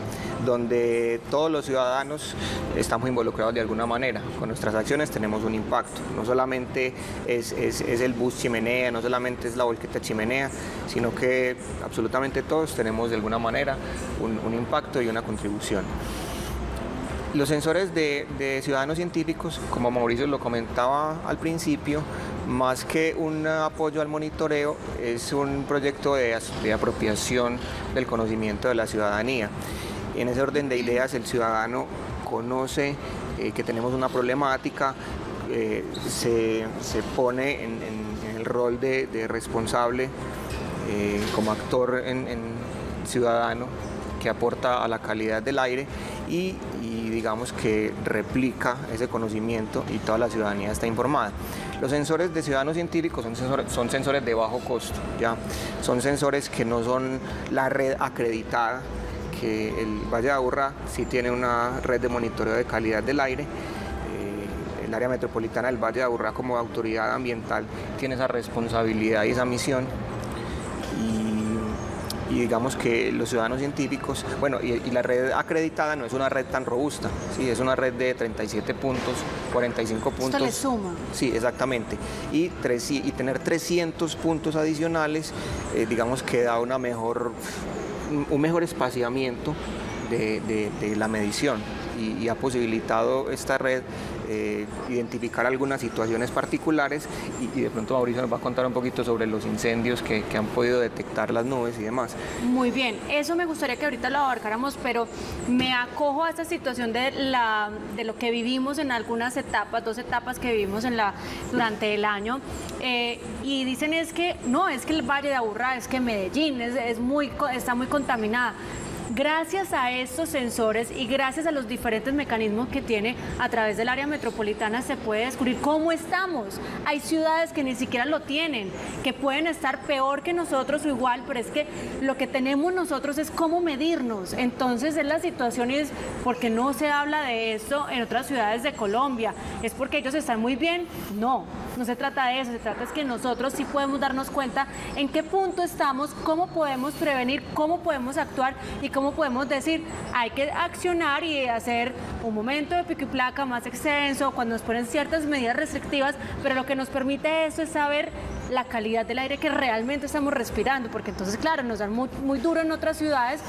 donde todos los ciudadanos estamos involucrados de alguna manera. Con nuestras acciones tenemos un impacto. No solamente es, el bus chimenea, no solamente es la volqueta chimenea, sino que absolutamente todos tenemos de alguna manera un, impacto y una contribución. Los sensores de, ciudadanos científicos, como Mauricio lo comentaba al principio, más que un apoyo al monitoreo, es un proyecto de, apropiación del conocimiento de la ciudadanía. En ese orden de ideas, el ciudadano conoce eh, que tenemos una problemática, eh, se, pone en, el rol de, responsable eh, como actor en, ciudadano que aporta a la calidad del aire y, digamos que replica ese conocimiento y toda la ciudadanía está informada. Los sensores de ciudadanos científicos son sensores, son sensores de bajo costo, ¿ya? son sensores que no son la red acreditada, que el Valle de Aburrá sí tiene una red de monitoreo de calidad del aire, eh, el área metropolitana del Valle de Aburrá como autoridad ambiental tiene esa responsabilidad y esa misión digamos que los ciudadanos científicos, bueno, y, la red acreditada no es una red tan robusta, sí, es una red de 37 puntos, 45 puntos. Esto le suma. Sí, exactamente. Y, y tener 300 puntos adicionales, eh, digamos que da una mejor, un mejor espaciamiento de, la medición y, ha posibilitado esta red eh, identificar algunas situaciones particulares y, de pronto Mauricio nos va a contar un poquito sobre los incendios que, han podido detectar las nubes y demás. Muy bien, eso me gustaría que ahorita lo abarcáramos, pero me acojo a esta situación de, la, de lo que vivimos en algunas etapas, dos etapas que vivimos en la, durante el año, eh, y dicen es que no, es que el Valle de Aburrá, es que Medellín es, muy, está muy contaminada. Gracias a estos sensores y gracias a los diferentes mecanismos que tiene a través del área metropolitana se puede descubrir cómo estamos. Hay ciudades que ni siquiera lo tienen, que pueden estar peor que nosotros o igual, pero es que lo que tenemos nosotros es cómo medirnos. Entonces es la situación y es porque no se habla de esto en otras ciudades de Colombia. ¿Es porque ellos están muy bien? No, no se trata de eso, se trata es que nosotros sí podemos darnos cuenta en qué punto estamos, cómo podemos prevenir, cómo podemos actuar y cómo ¿cómo podemos decir? Hay que accionar y hacer un momento de pico y placa más extenso, cuando nos ponen ciertas medidas restrictivas, pero lo que nos permite eso es saber la calidad del aire que realmente estamos respirando, porque entonces, claro, nos dan muy, muy duro en otras ciudades,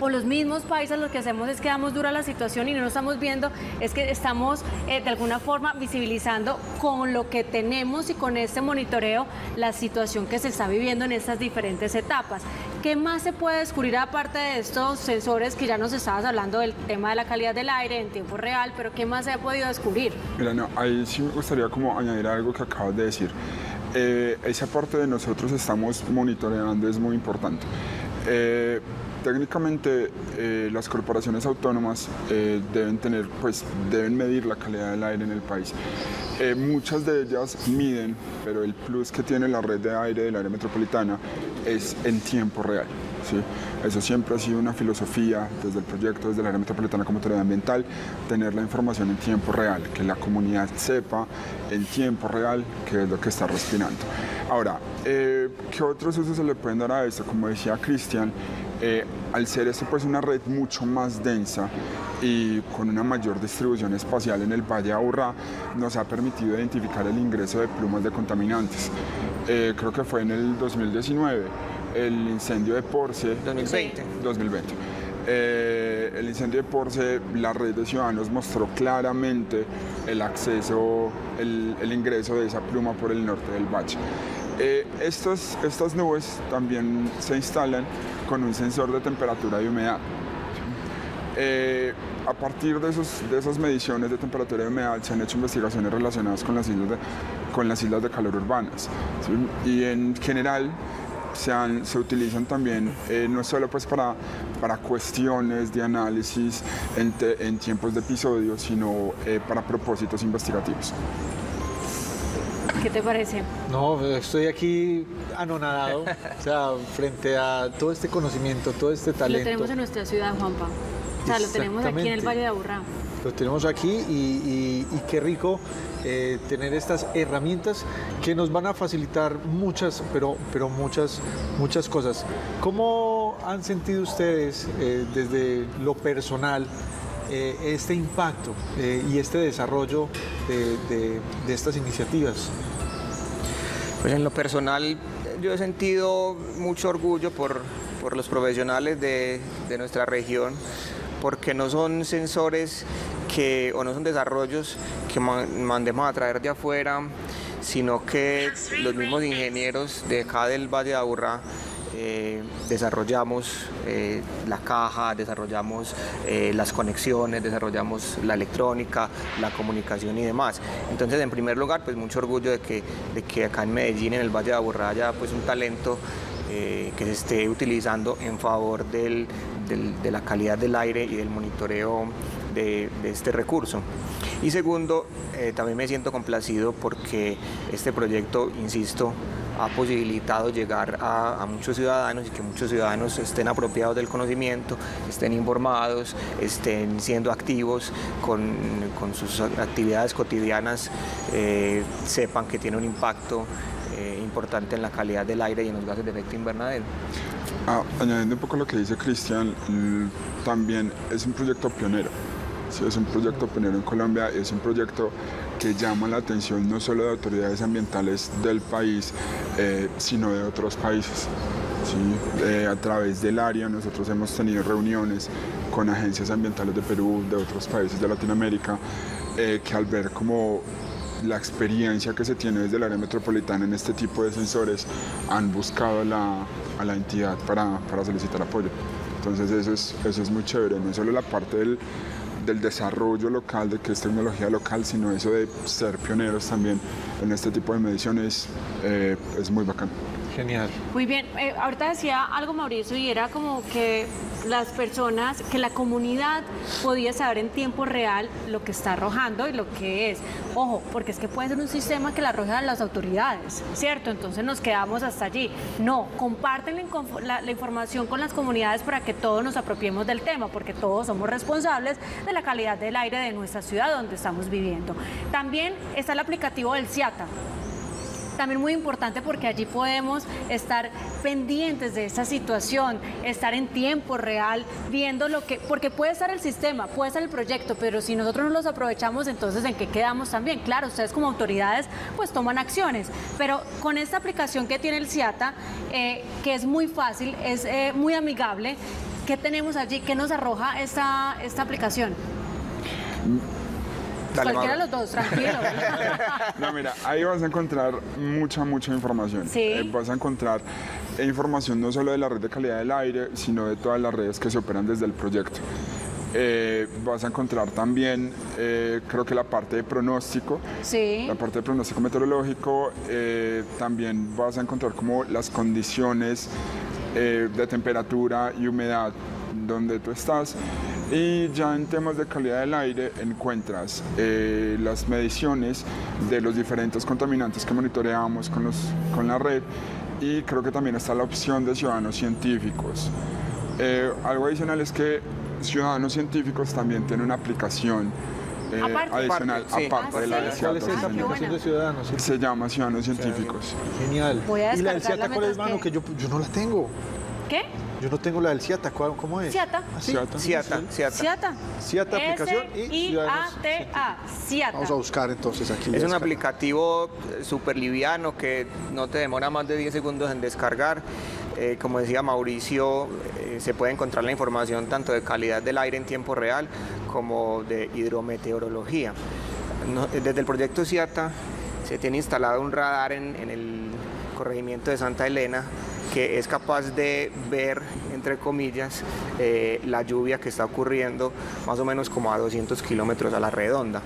o los mismos países lo que hacemos es que damos dura la situación y no lo estamos viendo, es que estamos eh, de alguna forma visibilizando con lo que tenemos y con este monitoreo la situación que se está viviendo en estas diferentes etapas. ¿Qué más se puede descubrir aparte de estos sensores que ya nos estabas hablando del tema de la calidad del aire en tiempo real, pero qué más se ha podido descubrir? Mira, no, ahí sí me gustaría como añadir algo que acabas de decir. Eh, esa parte de nosotros estamos monitoreando es muy importante. Eh, técnicamente eh, las corporaciones autónomas eh, deben tener, pues deben medir la calidad del aire en el país. Eh, muchas de ellas miden, pero el plus que tiene la red de aire del área metropolitana es en tiempo real. Eso siempre ha sido una filosofía desde el proyecto, desde el área metropolitana como autoridad ambiental, tener la información en tiempo real, que la comunidad sepa en tiempo real qué es lo que está respirando. Ahora, ¿qué otros usos se le pueden dar a esto? Como decía Cristian, eh, al ser esto pues una red mucho más densa y con una mayor distribución espacial en el Valle de Aburrá, nos ha permitido identificar el ingreso de plumas de contaminantes. Eh, creo que fue en el 2019, el incendio de Porce. 2020. 2020. Eh, el incendio de Porce, la red de ciudadanos mostró claramente el acceso, el, el ingreso de esa pluma por el norte del valle. Eh, estas, estas nubes también se instalan con un sensor de temperatura y humedad. Eh, a partir de, esos, de esas mediciones de temperatura y humedad se han hecho investigaciones relacionadas con las islas de, con las islas de calor urbanas. Y en general se, se utilizan también eh, no solo pues para, para cuestiones de análisis en, en tiempos de episodio, sino para propósitos investigativos. ¿Qué te parece? No, estoy aquí anonadado, o sea, frente a todo este conocimiento, todo este talento. Lo tenemos en nuestra ciudad, Juanpa. O sea, lo tenemos aquí en el Valle de Aburrá. Lo tenemos aquí y, qué rico eh, tener estas herramientas que nos van a facilitar muchas, pero, pero muchas, muchas cosas. ¿Cómo han sentido ustedes eh, desde lo personal eh, este impacto y este desarrollo de, estas iniciativas? Pues en lo personal yo he sentido mucho orgullo por, por los profesionales de, de nuestra región porque no son sensores que, o no son desarrollos que mandemos a traer de afuera, sino que los mismos ingenieros de acá del Valle de Aburrá eh, desarrollamos eh, la caja, desarrollamos eh, las conexiones, desarrollamos la electrónica, la comunicación y demás. Entonces, en primer lugar, pues mucho orgullo de que, de que acá en Medellín, en el Valle de Aburrá, haya pues un talento que se esté utilizando en favor del, de la calidad del aire y del monitoreo de, este recurso. Y segundo, eh, también me siento complacido porque este proyecto, insisto, ha posibilitado llegar a, muchos ciudadanos y que muchos ciudadanos estén apropiados del conocimiento, estén informados, estén siendo activos con, sus actividades cotidianas, eh, sepan que tiene un impacto eh, importante en la calidad del aire y en los gases de efecto invernadero. Ah, añadiendo un poco lo que dice Cristian, también es un proyecto pionero. Sí, es un proyecto pionero en Colombia, es un proyecto que llama la atención no solo de autoridades ambientales del país, eh, sino de otros países. Eh, a través del área nosotros hemos tenido reuniones con agencias ambientales de Perú, de otros países de Latinoamérica, que al ver como la experiencia que se tiene desde el área metropolitana en este tipo de sensores han buscado a la entidad para, solicitar apoyo. Entonces eso es, eso es muy chévere, no solo la parte del, desarrollo local, de que es tecnología local, sino eso de ser pioneros también en este tipo de mediciones eh, es muy bacán. Genial. Muy bien, eh, ahorita decía algo Mauricio y era como que las personas, que la comunidad podía saber en tiempo real lo que está arrojando y lo que es. Ojo, porque es que puede ser un sistema que la arrojan las autoridades, ¿cierto? Entonces nos quedamos hasta allí. No, comparten la, la información con las comunidades para que todos nos apropiemos del tema, porque todos somos responsables de la calidad del aire de nuestra ciudad donde estamos viviendo. También está el aplicativo del CIATA también muy importante porque allí podemos estar pendientes de esa situación, estar en tiempo real, viendo lo que, porque puede estar el sistema, puede estar el proyecto, pero si nosotros no los aprovechamos, entonces ¿en qué quedamos también? Claro, ustedes como autoridades pues toman acciones, pero con esta aplicación que tiene el CIATA, eh, que es muy fácil, es eh, muy amigable, ¿qué tenemos allí? ¿Qué nos arroja esta, esta aplicación? Cualquiera de los dos, tranquilo. no, mira, ahí vas a encontrar mucha, mucha información. Sí. Eh, vas a encontrar información no solo de la red de calidad del aire, sino de todas las redes que se operan desde el proyecto. Eh, vas a encontrar también, eh, creo que la parte de pronóstico, sí. la parte de pronóstico meteorológico, también vas a encontrar como las condiciones de temperatura y humedad donde tú estás. Y ya en temas de calidad del aire encuentras eh, las mediciones de los diferentes contaminantes que monitoreamos con, los, con la red y creo que también está la opción de ciudadanos científicos. Eh, algo adicional es que ciudadanos científicos también tienen una aplicación eh, adicional aparte, de la de ciudadanos. Se llama Ciudadanos Científicos. Genial. ¿Y la del CIATA cuál es, mano? Que yo, yo no la tengo. ¿Qué? Yo no tengo la del CIATA, ¿cómo es? CIATA. ¿Ah, CIATA. CIATA. CIATA. CIATA aplicación y A-T-A. CIATA. Vamos a buscar entonces aquí. Es un aplicativo súper liviano que no te demora más de 10 segundos en descargar. Eh, como decía Mauricio, eh, se puede encontrar la información tanto de calidad del aire en tiempo real como de hidrometeorología. desde el proyecto CIATA se tiene instalado un radar en, en el corregimiento de Santa Elena que es capaz de ver, entre comillas, eh, la lluvia que está ocurriendo más o menos como a 200 kilómetros a la redonda.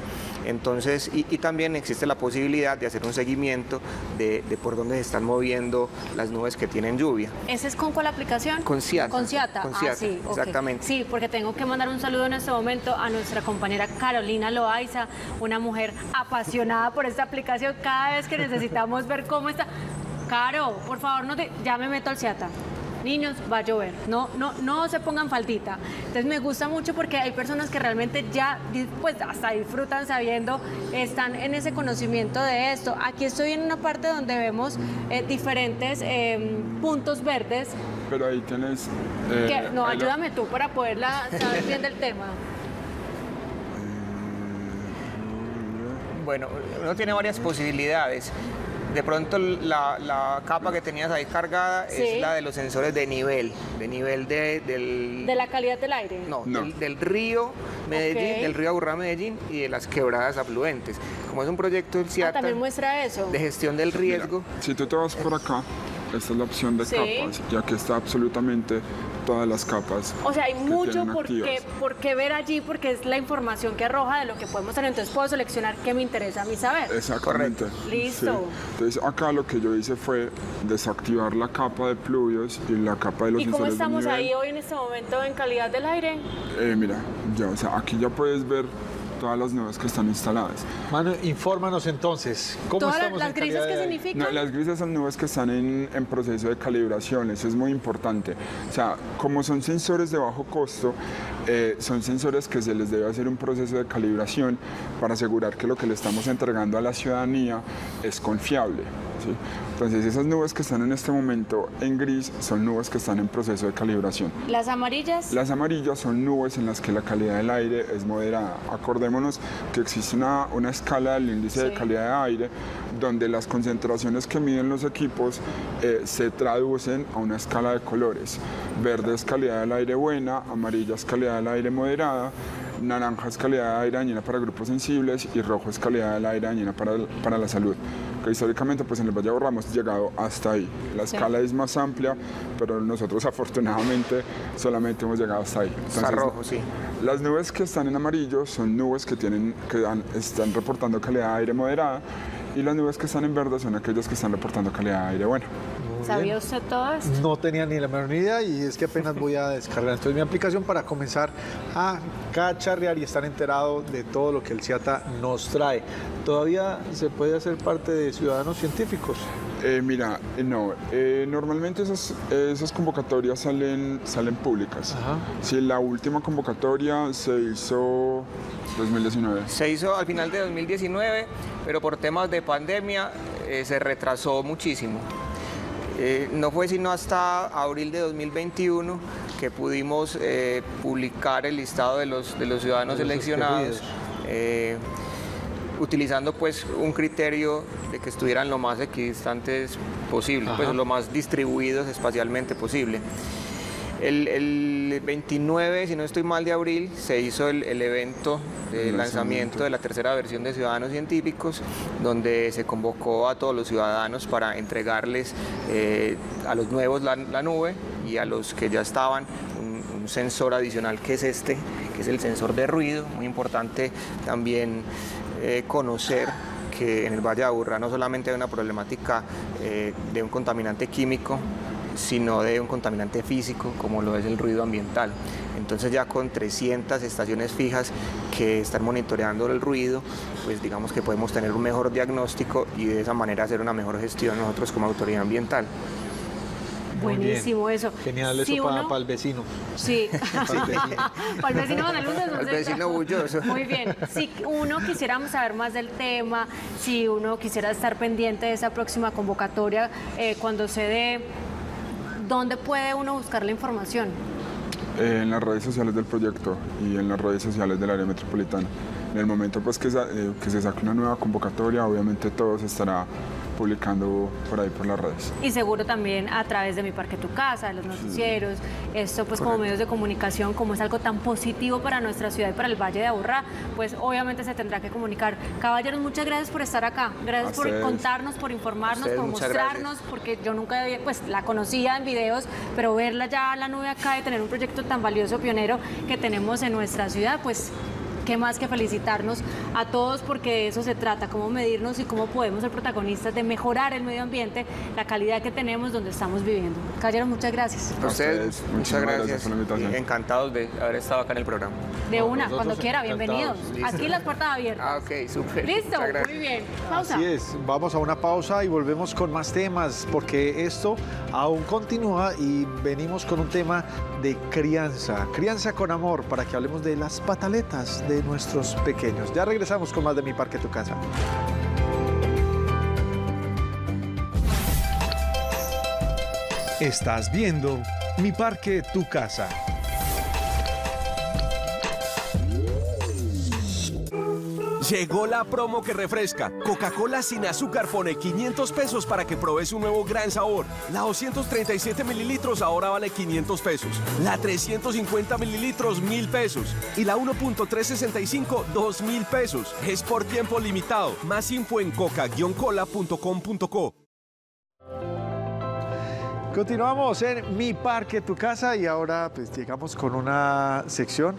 Entonces, y, también existe la posibilidad de hacer un seguimiento de, por dónde se están moviendo las nubes que tienen lluvia. ¿Ese es con cuál aplicación? Con Ciata. Con Ciata. Con Ciata, ah, sí, exactamente. Sí, porque tengo que mandar un saludo en este momento a nuestra compañera Carolina Loaiza, una mujer apasionada por esta aplicación. Cada vez que necesitamos ver cómo está, Caro, por favor, no te... ya me meto al CIATA. niños, va a llover, no, no, no se pongan faldita. Entonces me gusta mucho porque hay personas que realmente ya, pues hasta disfrutan sabiendo, están en ese conocimiento de esto. Aquí estoy en una parte donde vemos eh, diferentes em, puntos verdes. Pero ahí tienes... Eh, no, ayúdame tú para poderla saber bien del tema. Bueno, uno tiene varias posibilidades. De pronto la, capa que tenías ahí cargada es la de los sensores de nivel, de nivel de, del... ¿De la calidad del aire? No, Del, río Medellín, del río Aburrá Medellín y de las quebradas afluentes. Como es un proyecto del CIATA... Ah, también muestra eso. De gestión del riesgo. si tú te vas por acá, esta es la opción de capas, ya que está absolutamente todas las capas. O sea, hay mucho por qué, por qué, ver allí porque es la información que arroja de lo que podemos hacer. Entonces puedo seleccionar qué me interesa a mí saber. Exactamente. Listo. Entonces acá lo que yo hice fue desactivar la capa de pluvios y la capa de los ¿Y cómo estamos ahí hoy en este momento en calidad del aire? Eh, mira, ya, o sea, aquí ya puedes ver todas las nubes que están instaladas. Manu, infórmanos entonces, ¿cómo ¿Todas estamos las grises qué significan? las grises son nubes que están en, en, proceso de calibración, eso es muy importante. O sea, como son sensores de bajo costo, eh, son sensores que se les debe hacer un proceso de calibración para asegurar que lo que le estamos entregando a la ciudadanía es confiable. Entonces esas nubes que están en este momento en gris son nubes que están en proceso de calibración. ¿Las amarillas? Las amarillas son nubes en las que la calidad del aire es moderada. Acordémonos que existe una, una escala del índice de calidad de aire donde las concentraciones que miden los equipos eh, se traducen a una escala de colores. Verde es calidad del aire buena, amarilla es calidad del aire moderada, naranja es calidad de aire dañina para grupos sensibles y rojo es calidad del aire dañina para, para la salud. Que históricamente pues en el Valle de hemos llegado hasta ahí. La escala es más amplia, pero nosotros afortunadamente solamente hemos llegado hasta ahí. Entonces, rojo, sí. Las nubes que están en amarillo son nubes que, tienen, que están reportando calidad de aire moderada y las nubes que están en verde son aquellas que están reportando calidad de aire buena. ¿Sabía usted todo esto? No tenía ni la menor idea y es que apenas voy a descargar entonces mi aplicación para comenzar a cacharrear y estar enterado de todo lo que el CIATA nos trae. ¿Todavía se puede hacer parte de ciudadanos científicos? Eh, mira, eh, no, eh, normalmente esas, esas convocatorias salen, salen públicas. Si la última convocatoria se hizo 2019. Se hizo al final de 2019, pero por temas de pandemia se retrasó muchísimo. Eh, no fue sino hasta abril de 2021 que pudimos eh, publicar el listado de los, de los ciudadanos seleccionados, eh, utilizando pues un criterio de que estuvieran lo más equidistantes posible, pues lo más distribuidos espacialmente posible. El, 29, si no estoy mal, de abril se hizo el, evento de lanzamiento. de la tercera versión de Ciudadanos Científicos, donde se convocó a todos los ciudadanos para entregarles eh, a los nuevos la, nube y a los que ya estaban un, sensor adicional que es este, que es el sensor de ruido, muy importante también eh, conocer que en el Valle de Aburrá no solamente hay una problemática eh, de un contaminante químico, sino de un contaminante físico como lo es el ruido ambiental. Entonces ya con 300 estaciones fijas que están monitoreando el ruido, pues digamos que podemos tener un mejor diagnóstico y de esa manera hacer una mejor gestión nosotros como autoridad ambiental. Buenísimo eso. Genial eso para, el vecino. Sí. para el vecino El vecino bulloso. Muy bien. Si uno quisiéramos saber más del tema, si uno quisiera estar pendiente de esa próxima convocatoria, eh, cuando se dé ¿dónde puede uno buscar la información? Eh, en las redes sociales del proyecto y en las redes sociales del área metropolitana. En el momento pues, que, eh, que se saque una nueva convocatoria, obviamente todo se estará publicando por ahí por las redes. Y seguro también a través de Mi Parque Tu Casa, de los noticieros, esto pues como medios de comunicación, como es algo tan positivo para nuestra ciudad y para el Valle de Aburrá, pues obviamente se tendrá que comunicar. Caballeros, muchas gracias por estar acá, gracias por contarnos, por informarnos, por mostrarnos, porque yo nunca pues la conocía en videos, pero verla ya la nube acá y tener un proyecto tan valioso, pionero que tenemos en nuestra ciudad, pues qué más que felicitarnos a todos porque de eso se trata, cómo medirnos y cómo podemos ser protagonistas de mejorar el medio ambiente, la calidad que tenemos donde estamos viviendo. Caballero, muchas gracias. A ustedes, muchas gracias. por la invitación. Encantados de haber estado acá en el programa. De una, Nosotros cuando quiera, bienvenidos. Aquí las puertas abiertas. Ah, ok, súper. Listo, muy bien. Pausa. Así es, vamos a una pausa y volvemos con más temas, porque esto aún continúa y venimos con un tema de crianza, crianza con amor, para que hablemos de las pataletas de nuestros pequeños. Ya regresamos con más de Mi Parque Tu Casa. Estás viendo Mi Parque Tu Casa. Llegó la promo que refresca. Coca-Cola sin azúcar pone 500 pesos para que pruebes un nuevo gran sabor. La 237 mililitros ahora vale 500 pesos. La 350 mililitros 1000 pesos. Y la 1.365 2000 pesos. Es por tiempo limitado. Más info en coca-cola.com.co. Continuamos en Mi Parque Tu Casa y ahora pues llegamos con una sección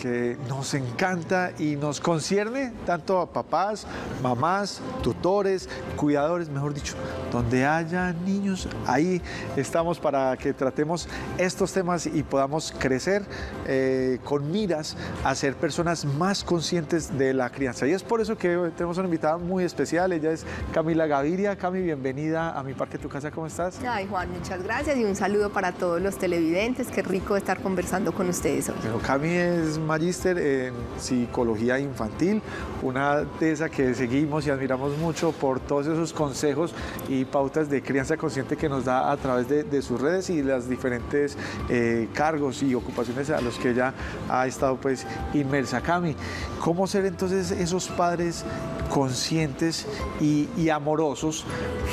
que nos encanta y nos concierne tanto a papás, mamás, tutores, cuidadores, mejor dicho, donde haya niños, ahí estamos para que tratemos estos temas y podamos crecer eh, con miras a ser personas más conscientes de la crianza. Y es por eso que hoy tenemos una invitada muy especial, ella es Camila Gaviria. Cami, bienvenida a Mi Parque Tu Casa, ¿cómo estás? Ay, Juan, muchas gracias y un saludo para todos los televidentes. Qué rico estar conversando con ustedes hoy. Cami es magíster en psicología infantil, una de esas que seguimos y admiramos mucho por todos esos consejos y pautas de crianza consciente que nos da a través de, sus redes y las diferentes eh, cargos y ocupaciones a los que ella ha estado pues inmersa. Cami, ¿cómo ser entonces esos padres conscientes y amorosos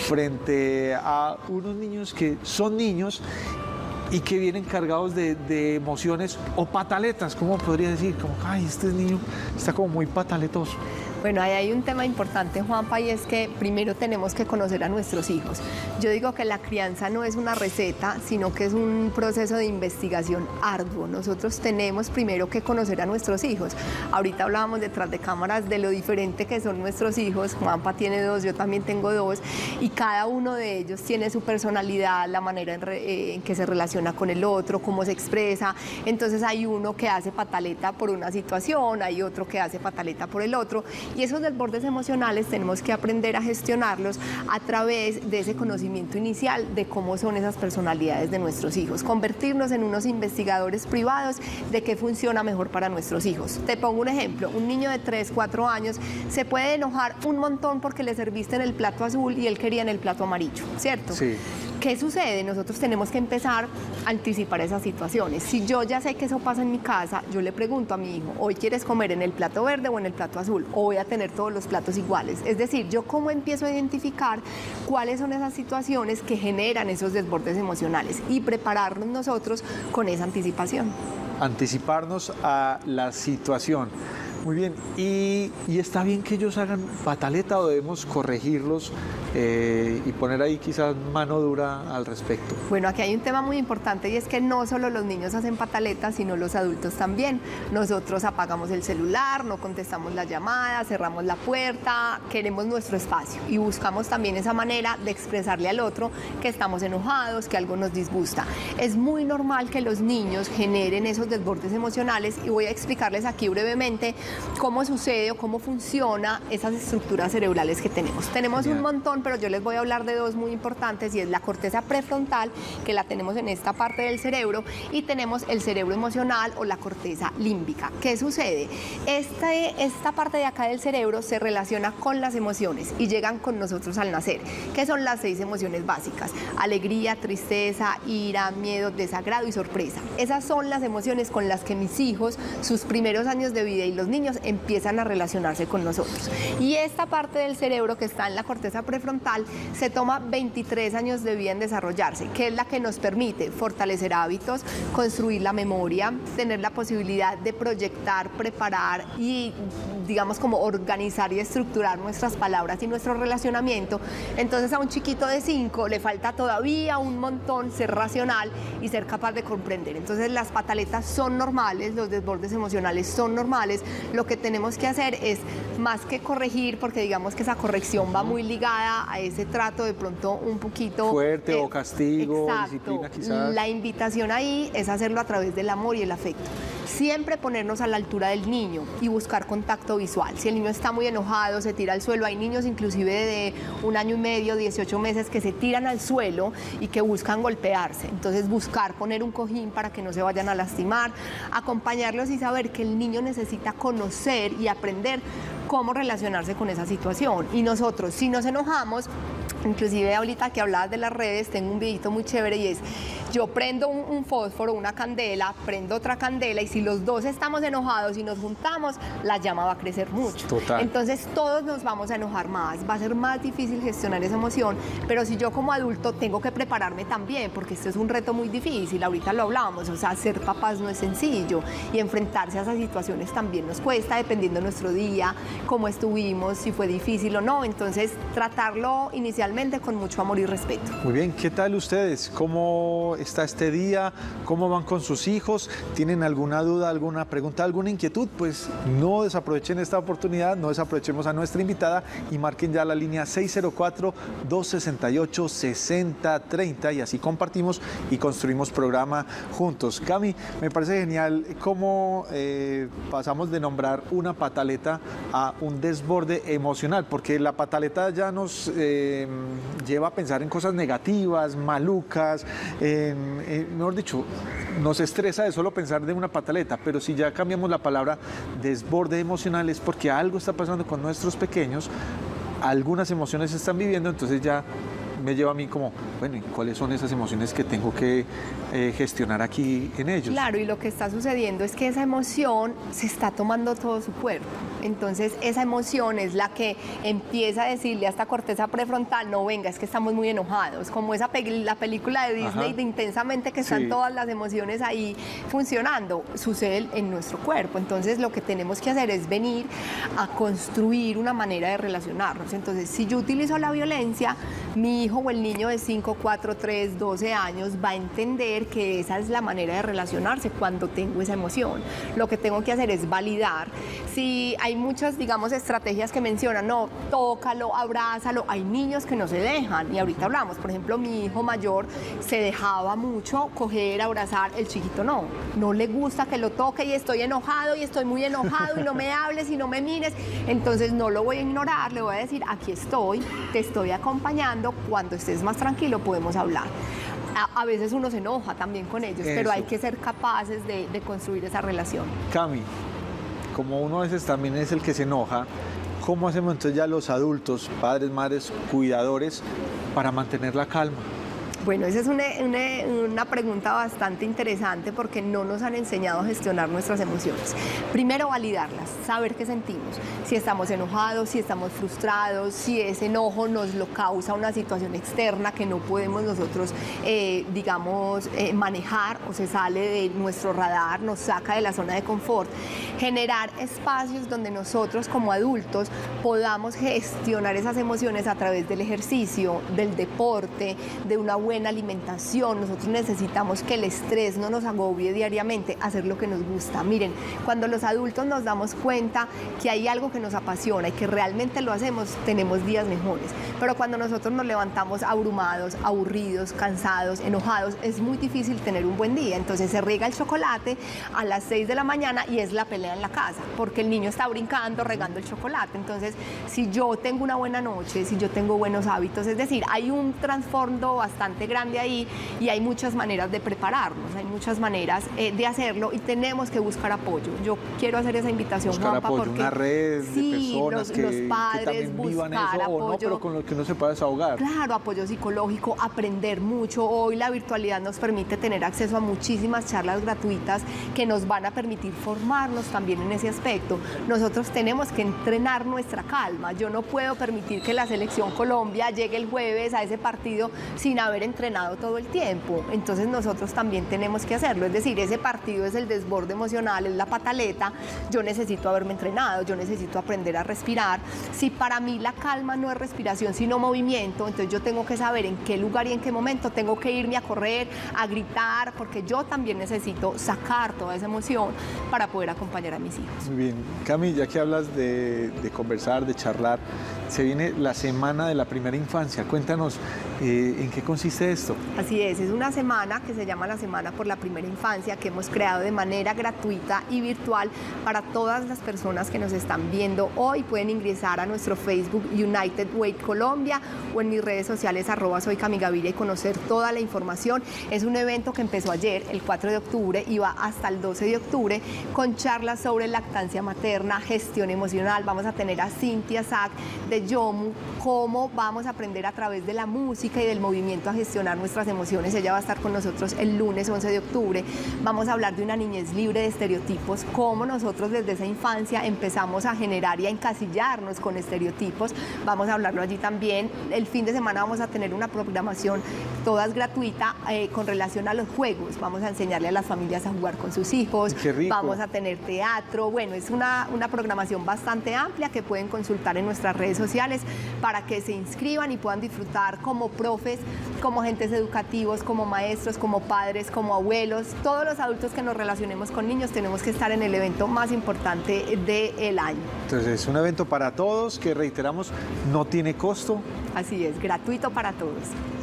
frente a unos niños que son niños y que vienen cargados de, emociones o pataletas, ¿cómo podría decir? Como, ay, este niño está como muy pataletoso. Bueno, ahí hay un tema importante, Juanpa, y es que primero tenemos que conocer a nuestros hijos. Yo digo que la crianza no es una receta, sino que es un proceso de investigación arduo. Nosotros tenemos primero que conocer a nuestros hijos. Ahorita hablábamos detrás de cámaras de lo diferente que son nuestros hijos. Juanpa tiene dos, yo también tengo dos, y cada uno de ellos tiene su personalidad, la manera en, eh, que se relaciona con el otro, cómo se expresa. Entonces hay uno que hace pataleta por una situación, hay otro que hace pataleta por el otro. Y esos desbordes emocionales tenemos que aprender a gestionarlos a través de ese conocimiento inicial de cómo son esas personalidades de nuestros hijos. Convertirnos en unos investigadores privados de qué funciona mejor para nuestros hijos. Te pongo un ejemplo. Un niño de 3, 4 años se puede enojar un montón porque le serviste en el plato azul y él quería en el plato amarillo, ¿cierto? Sí. ¿Qué sucede? Nosotros tenemos que empezar a anticipar esas situaciones. Si yo ya sé que eso pasa en mi casa, yo le pregunto a mi hijo, ¿hoy quieres comer en el plato verde o en el plato azul? ¿O voy a tener todos los platos iguales? Es decir, yo cómo empiezo a identificar cuáles son esas situaciones que generan esos desbordes emocionales y prepararnos nosotros con esa anticipación. Anticiparnos a la situación. Muy bien, y, está bien que ellos hagan pataleta o debemos corregirlos eh, y poner ahí quizás mano dura al respecto. Bueno, aquí hay un tema muy importante y es que no solo los niños hacen pataletas, sino los adultos también. Nosotros apagamos el celular, no contestamos la llamada, cerramos la puerta, queremos nuestro espacio y buscamos también esa manera de expresarle al otro que estamos enojados, que algo nos disgusta. Es muy normal que los niños generen esos desbordes emocionales y voy a explicarles aquí brevemente cómo sucede o cómo funciona esas estructuras cerebrales que tenemos. Tenemos un montón, pero yo les voy a hablar de dos muy importantes y es la corteza prefrontal, que la tenemos en esta parte del cerebro, y tenemos el cerebro emocional o la corteza límbica. ¿Qué sucede? Este- esta parte de acá del cerebro se relaciona con las emociones y llegan con nosotros al nacer, que son las seis emociones básicas, alegría, tristeza, ira, miedo, desagrado y sorpresa. Esas son las emociones con las que mis hijos, sus primeros años de vida y los niños empiezan a relacionarse con nosotros. Y esta parte del cerebro que está en la corteza prefrontal se toma 23 años de vida en desarrollarse, que es la que nos permite fortalecer hábitos, construir la memoria, tener la posibilidad de proyectar, preparar y digamos, como organizar y estructurar nuestras palabras y nuestro relacionamiento. Entonces a un chiquito de 5 le falta todavía un montón ser racional y ser capaz de comprender. Entonces las pataletas son normales, los desbordes emocionales son normales. Lo que tenemos que hacer es más que corregir, porque digamos que esa corrección va muy ligada a ese trato de pronto un poquito... Fuerte eh, o castigo, exacto. disciplina quizás. La invitación ahí es hacerlo a través del amor y el afecto. Siempre ponernos a la altura del niño y buscar contacto visual. Si el niño está muy enojado, se tira al suelo. Hay niños inclusive de un año y medio, 18 meses, que se tiran al suelo y que buscan golpearse. Entonces buscar poner un cojín para que no se vayan a lastimar, acompañarlos y saber que el niño necesita conocer y aprender cómo relacionarse con esa situación. Y nosotros, si nos enojamos, Inclusive ahorita que hablabas de las redes, tengo un videito muy chévere y es, yo prendo un, un, fósforo, una candela, prendo otra candela y si los dos estamos enojados y nos juntamos, la llama va a crecer mucho. Total. Entonces todos nos vamos a enojar más, va a ser más difícil gestionar esa emoción, pero si yo como adulto tengo que prepararme también, porque esto es un reto muy difícil, ahorita lo hablábamos, o sea, ser papás no es sencillo y enfrentarse a esas situaciones también nos cuesta, dependiendo de nuestro día, cómo estuvimos, si fue difícil o no, entonces tratarlo inicialmente con mucho amor y respeto. Muy bien, ¿qué tal ustedes? ¿Cómo está este día? ¿Cómo van con sus hijos? ¿Tienen alguna duda, alguna pregunta, alguna inquietud? Pues no desaprovechen esta oportunidad, no desaprovechemos a nuestra invitada y marquen ya la línea 604-268-6030 y así compartimos y construimos programa juntos. Cami, me parece genial cómo eh, pasamos de nombrar una pataleta a un desborde emocional, porque la pataleta ya nos... Eh, lleva a pensar en cosas negativas, malucas, en, mejor dicho, nos estresa de solo pensar de una pataleta, pero si ya cambiamos la palabra desborde emocional es porque algo está pasando con nuestros pequeños, algunas emociones se están viviendo, entonces ya me lleva a mí como, bueno, ¿y cuáles son esas emociones que tengo que eh, gestionar aquí en ellos? Claro, y lo que está sucediendo es que esa emoción se está tomando todo su cuerpo. Entonces, esa emoción es la que empieza a decirle a esta corteza prefrontal, no venga, es que estamos muy enojados, como esa pe la película de Disney Ajá. de intensamente que están sí. todas las emociones ahí funcionando, sucede en nuestro cuerpo. Entonces, lo que tenemos que hacer es venir a construir una manera de relacionarnos. Entonces, si yo utilizo la violencia, mi hijo o el niño de 5, 4, 3, 12 años va a entender que esa es la manera de relacionarse cuando tengo esa emoción. Lo que tengo que hacer es validar. Si hay muchas, digamos, estrategias que mencionan, no, tócalo, abrázalo, hay niños que no se dejan y ahorita hablamos, por ejemplo, mi hijo mayor se dejaba mucho coger, abrazar, el chiquito no, no le gusta que lo toque y estoy enojado y estoy muy enojado y no me hables y no me mires, entonces no lo voy a ignorar, le voy a decir, aquí estoy, te estoy acompañando, cuando estés más tranquilo podemos hablar. A, a veces uno se enoja también con ellos, Eso. pero hay que ser capaces de, de construir esa relación. Cami, como uno a veces también es el que se enoja, ¿cómo hacemos entonces ya los adultos, padres, madres, cuidadores, para mantener la calma? Bueno, esa es una, una, pregunta bastante interesante porque no nos han enseñado a gestionar nuestras emociones. Primero, validarlas, saber qué sentimos, si estamos enojados, si estamos frustrados, si ese enojo nos lo causa una situación externa que no podemos nosotros, eh, digamos, eh, manejar o se sale de nuestro radar, nos saca de la zona de confort. Generar espacios donde nosotros como adultos podamos gestionar esas emociones a través del ejercicio, del deporte, de una buena buena alimentación, nosotros necesitamos que el estrés no nos agobie diariamente, hacer lo que nos gusta. Miren, cuando los adultos nos damos cuenta que hay algo que nos apasiona y que realmente lo hacemos, tenemos días mejores. Pero cuando nosotros nos levantamos abrumados, aburridos, cansados, enojados, es muy difícil tener un buen día. Entonces se riega el chocolate a las 6 de la mañana y es la pelea en la casa, porque el niño está brincando, regando el chocolate. Entonces, si yo tengo una buena noche, si yo tengo buenos hábitos, es decir, hay un trasfondo bastante grande ahí y hay muchas maneras de prepararnos, hay muchas maneras eh, de hacerlo y tenemos que buscar apoyo. Yo quiero hacer esa invitación, buscar Juanpa, apoyo, porque una red sí, de personas los, que, los padres que también vivan buscar eso apoyo, o no, pero con lo que uno se pueda desahogar. Claro, apoyo psicológico, aprender mucho. Hoy la virtualidad nos permite tener acceso a muchísimas charlas gratuitas que nos van a permitir formarnos también en ese aspecto. Nosotros tenemos que entrenar nuestra calma. Yo no puedo permitir que la selección Colombia llegue el jueves a ese partido sin haber entrenado todo el tiempo. Entonces nosotros también tenemos que hacerlo. Es decir, ese partido es el desborde emocional, es la pataleta. Yo necesito haberme entrenado, yo necesito aprender a respirar. Si para mí la calma no es respiración, sino movimiento, entonces yo tengo que saber en qué lugar y en qué momento tengo que irme a correr, a gritar, porque yo también necesito sacar toda esa emoción para poder acompañar a mis hijos. Muy bien. Cami, ya que hablas de, de conversar, de charlar, se viene la semana de la primera infancia. Cuéntanos eh, en qué consiste esto. Así es, es una semana que se llama la Semana por la Primera Infancia que hemos creado de manera gratuita y virtual para todas las personas que nos están viendo hoy. Pueden ingresar a nuestro Facebook United Way Colombia o en mis redes sociales arroba soy y conocer toda la información. Es un evento que empezó ayer, el 4 de octubre, y va hasta el 12 de octubre con charlas sobre lactancia materna, gestión emocional. Vamos a tener a Cintia Sack de Yomu, cómo vamos a aprender a través de la música y del movimiento a gestionar nuestras emociones. Ella va a estar con nosotros el lunes 11 de octubre. Vamos a hablar de una niñez libre de estereotipos, cómo nosotros desde esa infancia empezamos a generar y a encasillarnos con estereotipos. Vamos a hablarlo allí también. El fin de semana vamos a tener una programación toda gratuita eh, con relación a los juegos. Vamos a enseñarle a las familias a jugar con sus hijos. Qué rico. Vamos a tener teatro. Bueno, es una, una programación bastante amplia que pueden consultar en nuestras redes sociales para que se inscriban y puedan disfrutar como profes, como agentes educativos, como maestros, como padres, como abuelos. Todos los adultos que nos relacionemos con niños tenemos que estar en el evento más importante del año. Entonces es un evento para todos que reiteramos no tiene costo Así es, gratuito para todos.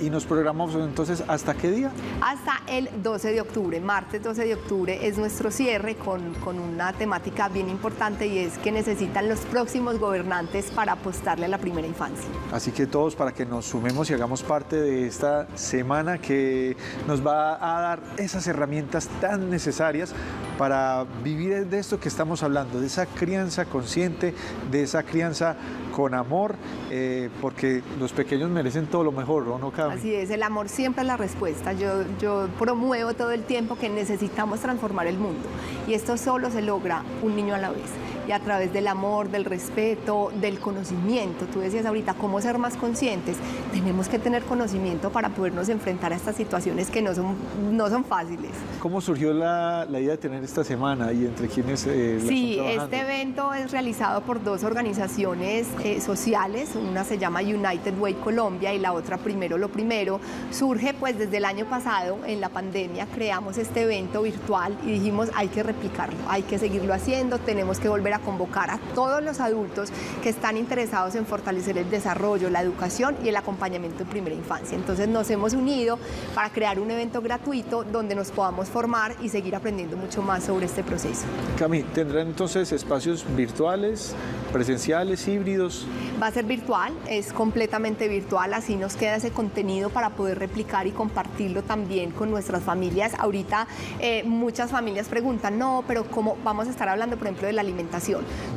Y nos programamos entonces hasta qué día. Hasta el 12 de octubre, martes 12 de octubre es nuestro cierre con, con una temática bien importante y es que necesitan los próximos gobernantes para apostarle a la primera infancia. Así que todos para que nos sumemos y hagamos parte de esta semana que nos va a dar esas herramientas tan necesarias para vivir de esto que estamos hablando, de esa crianza consciente, de esa crianza con amor, eh, porque los pequeños merecen todo lo mejor, ¿o no, Cami? Así es, el amor siempre es la respuesta. Yo, yo promuevo todo el tiempo que necesitamos transformar el mundo y esto solo se logra un niño a la vez y a través del amor, del respeto, del conocimiento. Tú decías ahorita, ¿cómo ser más conscientes? Tenemos que tener conocimiento para podernos enfrentar a estas situaciones que no son, no son fáciles. ¿Cómo surgió la, la idea de tener esta semana y entre quienes eh, la Sí, están este evento es realizado por dos organizaciones eh, sociales, una se llama United Way Colombia y la otra Primero lo Primero. Surge pues desde el año pasado, en la pandemia, creamos este evento virtual y dijimos hay que replicarlo, hay que seguirlo haciendo, tenemos que volver a convocar a todos los adultos que están interesados en fortalecer el desarrollo, la educación y el acompañamiento en primera infancia. Entonces nos hemos unido para crear un evento gratuito donde nos podamos formar y seguir aprendiendo mucho más sobre este proceso. Cami, ¿tendrán entonces espacios virtuales, presenciales, híbridos? Va a ser virtual, es completamente virtual, así nos queda ese contenido para poder replicar y compartirlo también con nuestras familias. Ahorita eh, muchas familias preguntan, no, pero ¿cómo vamos a estar hablando, por ejemplo, de la alimentación?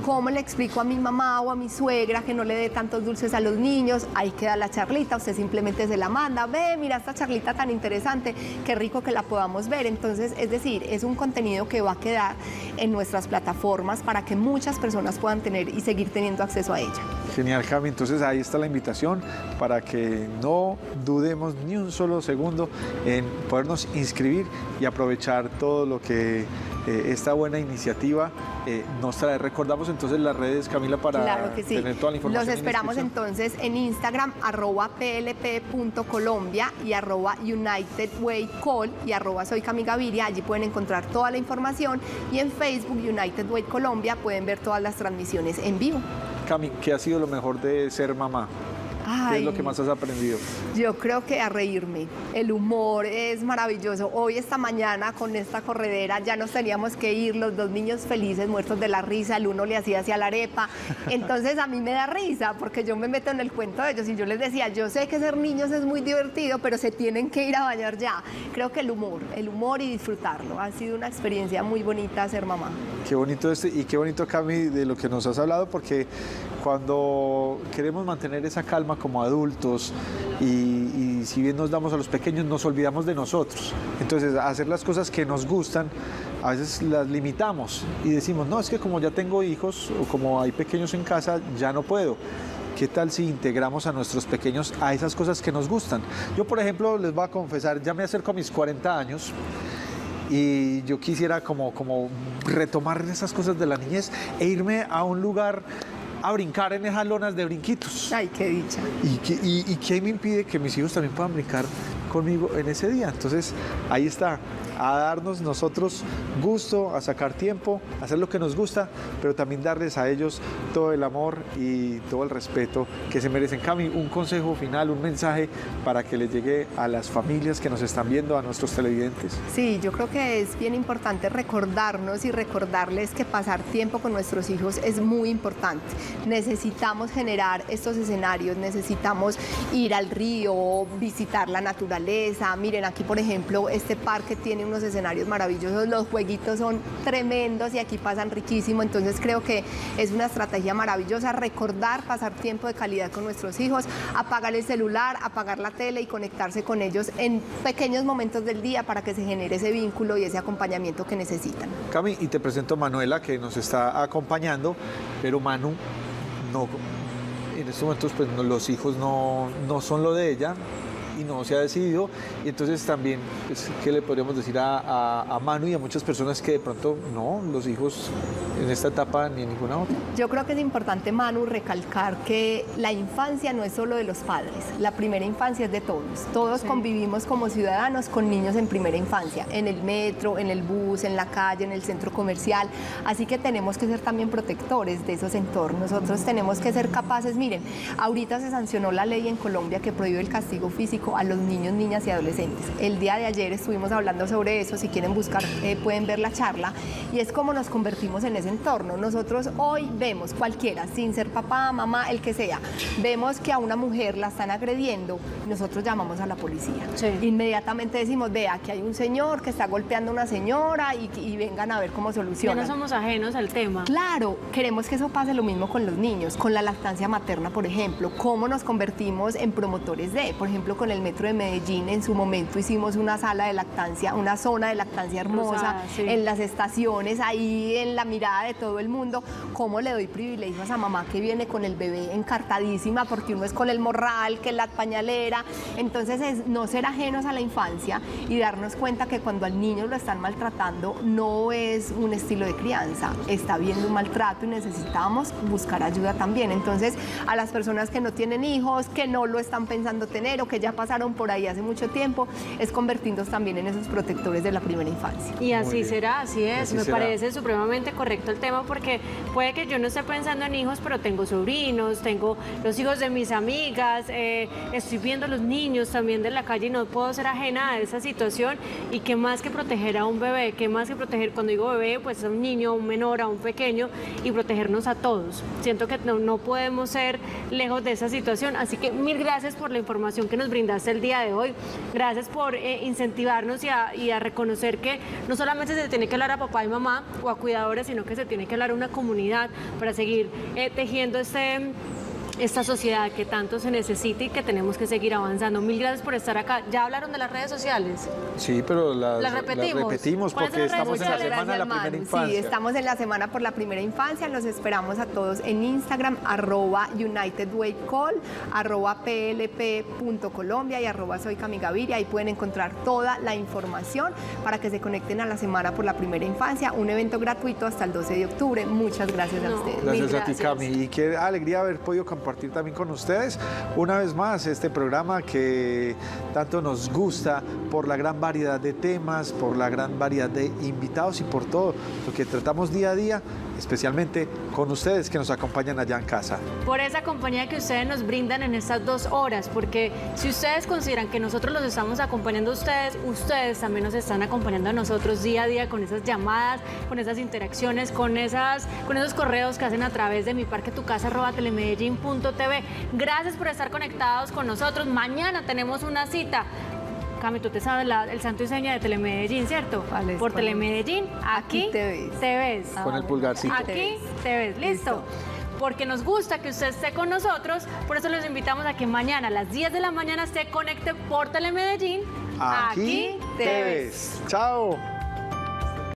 ¿Cómo le explico a mi mamá o a mi suegra que no le dé tantos dulces a los niños? Ahí queda la charlita, usted simplemente se la manda, ve, mira esta charlita tan interesante, qué rico que la podamos ver. Entonces, es decir, es un contenido que va a quedar en nuestras plataformas para que muchas personas puedan tener y seguir teniendo acceso a ella. Genial, Cami. Entonces ahí está la invitación para que no dudemos ni un solo segundo en podernos inscribir y aprovechar todo lo que eh, esta buena iniciativa eh, nos trae. Recordamos entonces las redes, Camila, para Claro que sí. tener toda la información. Los esperamos entonces en Instagram, arroba plp.colombia y arroba United Way Call y arroba Soy Cami Gaviria. Allí pueden encontrar toda la información y en Facebook United Way Colombia pueden ver todas las transmisiones en vivo. Cami, ¿qué ha sido lo mejor de ser mamá? ¿Qué es lo que más has aprendido? Yo creo que a reírme. El humor es maravilloso. Hoy, esta mañana, con esta corredera, ya nos teníamos que ir, los dos niños felices, muertos de la risa. El uno le hacía hacia la arepa. Entonces, a mí me da risa porque yo me meto en el cuento de ellos y yo les decía, yo sé que ser niños es muy divertido, pero se tienen que ir a bañar ya. Creo que el humor, el humor y disfrutarlo. Ha sido una experiencia muy bonita ser mamá. Qué bonito este y qué bonito, Cami, de lo que nos has hablado, porque cuando queremos mantener esa calma como adultos y, y si bien nos damos a los pequeños, nos olvidamos de nosotros. Entonces, hacer las cosas que nos gustan, a veces las limitamos y decimos, no, es que como ya tengo hijos o como hay pequeños en casa, ya no puedo. ¿qué tal si integramos a nuestros pequeños a esas cosas que nos gustan? Yo, por ejemplo, les voy a confesar, ya me acerco a mis 40 años y yo quisiera como, como retomar esas cosas de la niñez e irme a un lugar a brincar en esas lonas de brinquitos. Ay, qué dicha. ¿Y qué, y, y qué me impide que mis hijos también puedan brincar conmigo en ese día? Entonces, ahí está, a darnos nosotros gusto, a sacar tiempo, a hacer lo que nos gusta, pero también darles a ellos todo el amor y todo el respeto que se merecen. Cami, un consejo final, un mensaje para que les llegue a las familias que nos están viendo, a nuestros televidentes. Sí, yo creo que es bien importante recordarnos y recordarles que pasar tiempo con nuestros hijos es muy importante. Necesitamos generar estos escenarios, necesitamos ir al río, visitar la naturaleza. Miren, aquí por ejemplo, este parque tiene unos escenarios maravillosos, los jueguitos son tremendos y aquí pasan riquísimo, entonces creo que es una estrategia maravillosa recordar pasar tiempo de calidad con nuestros hijos, apagar el celular, apagar la tele y conectarse con ellos en pequeños momentos del día para que se genere ese vínculo y ese acompañamiento que necesitan. Cami, y te presento a Manuela que nos está acompañando, pero Manu no, en estos momentos pues los hijos no, no son lo de ella y no se ha decidido. Y entonces también, pues, ¿qué le podríamos decir a, a- a Manu y a muchas personas que de pronto no, los hijos en esta etapa ni en ninguna otra? Yo creo que es importante, Manu, recalcar que la infancia no es solo de los padres, la primera infancia es de todos. Todos convivimos como ciudadanos con niños en primera infancia, en el metro, en el bus, en la calle, en el centro comercial. Así que tenemos que ser también protectores de esos entornos. Nosotros tenemos que ser capaces, miren, ahorita se sancionó la ley en Colombia que prohíbe el castigo físico a los niños, niñas y adolescentes. El día de ayer estuvimos hablando sobre eso, si quieren buscar eh, pueden ver la charla, y es cómo nos convertimos en ese entorno. Nosotros hoy vemos cualquiera, sin ser papá, mamá, el que sea, vemos que a una mujer la están agrediendo, nosotros llamamos a la policía. Inmediatamente decimos, vea, que hay un señor que está golpeando a una señora y, y vengan a ver cómo Ya solucionan. no somos ajenos al tema. Claro, queremos que eso pase lo mismo con los niños, con la lactancia materna, por ejemplo, cómo nos convertimos en promotores de, por ejemplo, con el Metro de Medellín, en su momento hicimos una sala de lactancia, una zona de lactancia hermosa, Rosada, sí. en las estaciones, ahí en la mirada de todo el mundo, cómo le doy privilegios a esa mamá que viene con el bebé encartadísima, porque uno es con el morral, que la pañalera, entonces es no ser ajenos a la infancia y darnos cuenta que cuando al niño lo están maltratando no es un estilo de crianza, está habiendo un maltrato y necesitamos buscar ayuda también. Entonces, a las personas que no tienen hijos, que no lo están pensando tener o que ya pasaron por ahí hace mucho tiempo, es convertirnos también en esos protectores de la primera infancia. Y así será, así es. Así Me será. parece supremamente correcto el tema porque puede que yo no esté pensando en hijos, pero tengo sobrinos, tengo los hijos de mis amigas, eh, estoy viendo los niños también de la calle y no puedo ser ajena a esa situación. Y qué más que proteger a un bebé, qué más que proteger, cuando digo bebé, pues a un niño, a un menor, a un pequeño y protegernos a todos. Siento que no, no podemos ser lejos de esa situación. Así que mil gracias por la información que nos brindaste el día de hoy. Gracias por eh, incentivarnos y a, y a reconocer que no solamente se tiene que hablar a papá y mamá o a cuidadores, sino que se tiene que hablar a una comunidad para seguir eh, tejiendo este esta sociedad que tanto se necesita y que tenemos que seguir avanzando. Mil gracias por estar acá. ¿Ya hablaron de las redes sociales? Sí, pero las, Las repetimos. repetimos ¿Cuáles porque las estamos en la semana de la Gracias, primera infancia. Sí, estamos en la semana por la primera infancia. Los esperamos a todos en Instagram, arroba United Way Call, arroba plp.colombia y arroba soy Cami Gaviria. Ahí pueden encontrar toda la información para que se conecten a la semana por la primera infancia. Un evento gratuito hasta el 12 de octubre. Muchas gracias a ustedes. Gracias a ti, Cami. Y qué alegría haber podido compartir también con ustedes una vez más este programa que tanto nos gusta por la gran variedad de temas, por la gran variedad de invitados y por todo lo que tratamos día a día, especialmente con ustedes que nos acompañan allá en casa. por esa compañía que ustedes nos brindan en estas dos horas, porque si ustedes consideran que nosotros los estamos acompañando a ustedes, ustedes también nos están acompañando a nosotros día a día con esas llamadas, con esas interacciones, con, esas, con esos correos que hacen a través de mi parque tu casa telemedellín.tv. Gracias por estar conectados con nosotros. Mañana tenemos una cita. Cami, tú te sabes la- el santo y seña de Telemedellín, ¿cierto? Por. Telemedellín, aquí, te ves. Te ves. Con el pulgarcito. Aquí te ves, listo. Porque nos gusta que usted esté con nosotros, por eso los invitamos a que mañana a las 10 de la mañana esté conecte por Telemedellín. Aquí te ves. Chao.